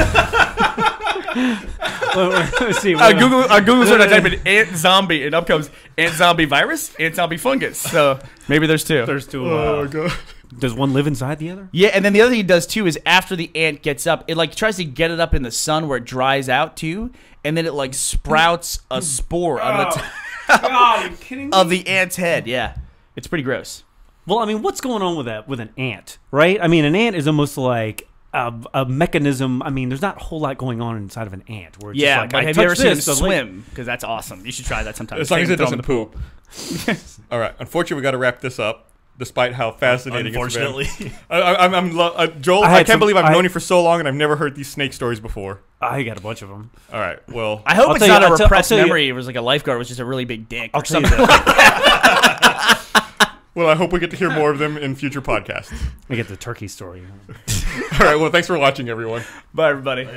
[SPEAKER 5] Well, Let's see.
[SPEAKER 3] Uh,
[SPEAKER 5] what-
[SPEAKER 3] Google, uh, Google search, I type in ant zombie, and up comes ant zombie virus, ant zombie fungus. So maybe there's two.
[SPEAKER 5] There's two.
[SPEAKER 2] Oh
[SPEAKER 5] Uh,
[SPEAKER 2] god.
[SPEAKER 5] does one live inside the other?
[SPEAKER 3] yeah, and then the other thing it does too is after the ant gets up, it like tries to get it up in the sun where it dries out too, and then it like sprouts a spore out of the, t-
[SPEAKER 5] God, are you kidding
[SPEAKER 3] of the ant's head. Yeah, it's pretty gross.
[SPEAKER 5] Well, I mean, what's going on with that with an ant, right? I mean, an ant is almost like a, a mechanism. I mean, there's not a whole lot going on inside of an ant. Where it's
[SPEAKER 3] Yeah,
[SPEAKER 5] just
[SPEAKER 3] but
[SPEAKER 5] like, I
[SPEAKER 3] have you ever seen him
[SPEAKER 5] this,
[SPEAKER 3] swim? Because that's awesome. You should try that sometime.
[SPEAKER 2] As long
[SPEAKER 3] Take
[SPEAKER 2] as it
[SPEAKER 3] throw him
[SPEAKER 2] doesn't
[SPEAKER 3] in the
[SPEAKER 2] poop. All right. Unfortunately, we got to wrap this up. Despite how fascinating
[SPEAKER 4] Unfortunately,
[SPEAKER 2] it's been. I, I, I'm, I'm lo- uh, Joel.
[SPEAKER 5] I
[SPEAKER 2] I, can't
[SPEAKER 5] some-
[SPEAKER 2] believe I've
[SPEAKER 5] I-
[SPEAKER 2] known you for so long, and I've never heard these snake stories before.
[SPEAKER 5] I got a bunch of them.
[SPEAKER 2] All right. Well,
[SPEAKER 3] I hope
[SPEAKER 5] I'll
[SPEAKER 3] it's
[SPEAKER 5] tell you-
[SPEAKER 3] not a
[SPEAKER 5] I'll tell- I'll
[SPEAKER 3] repressed
[SPEAKER 5] tell you-
[SPEAKER 3] memory. It was like a lifeguard was just a really big dick
[SPEAKER 5] I'll
[SPEAKER 3] or
[SPEAKER 5] tell
[SPEAKER 3] something.
[SPEAKER 5] that.
[SPEAKER 2] well, I hope we get to hear more of them in future podcasts.
[SPEAKER 5] I get the turkey story.
[SPEAKER 2] All right. Well, thanks for watching, everyone.
[SPEAKER 3] Bye, everybody.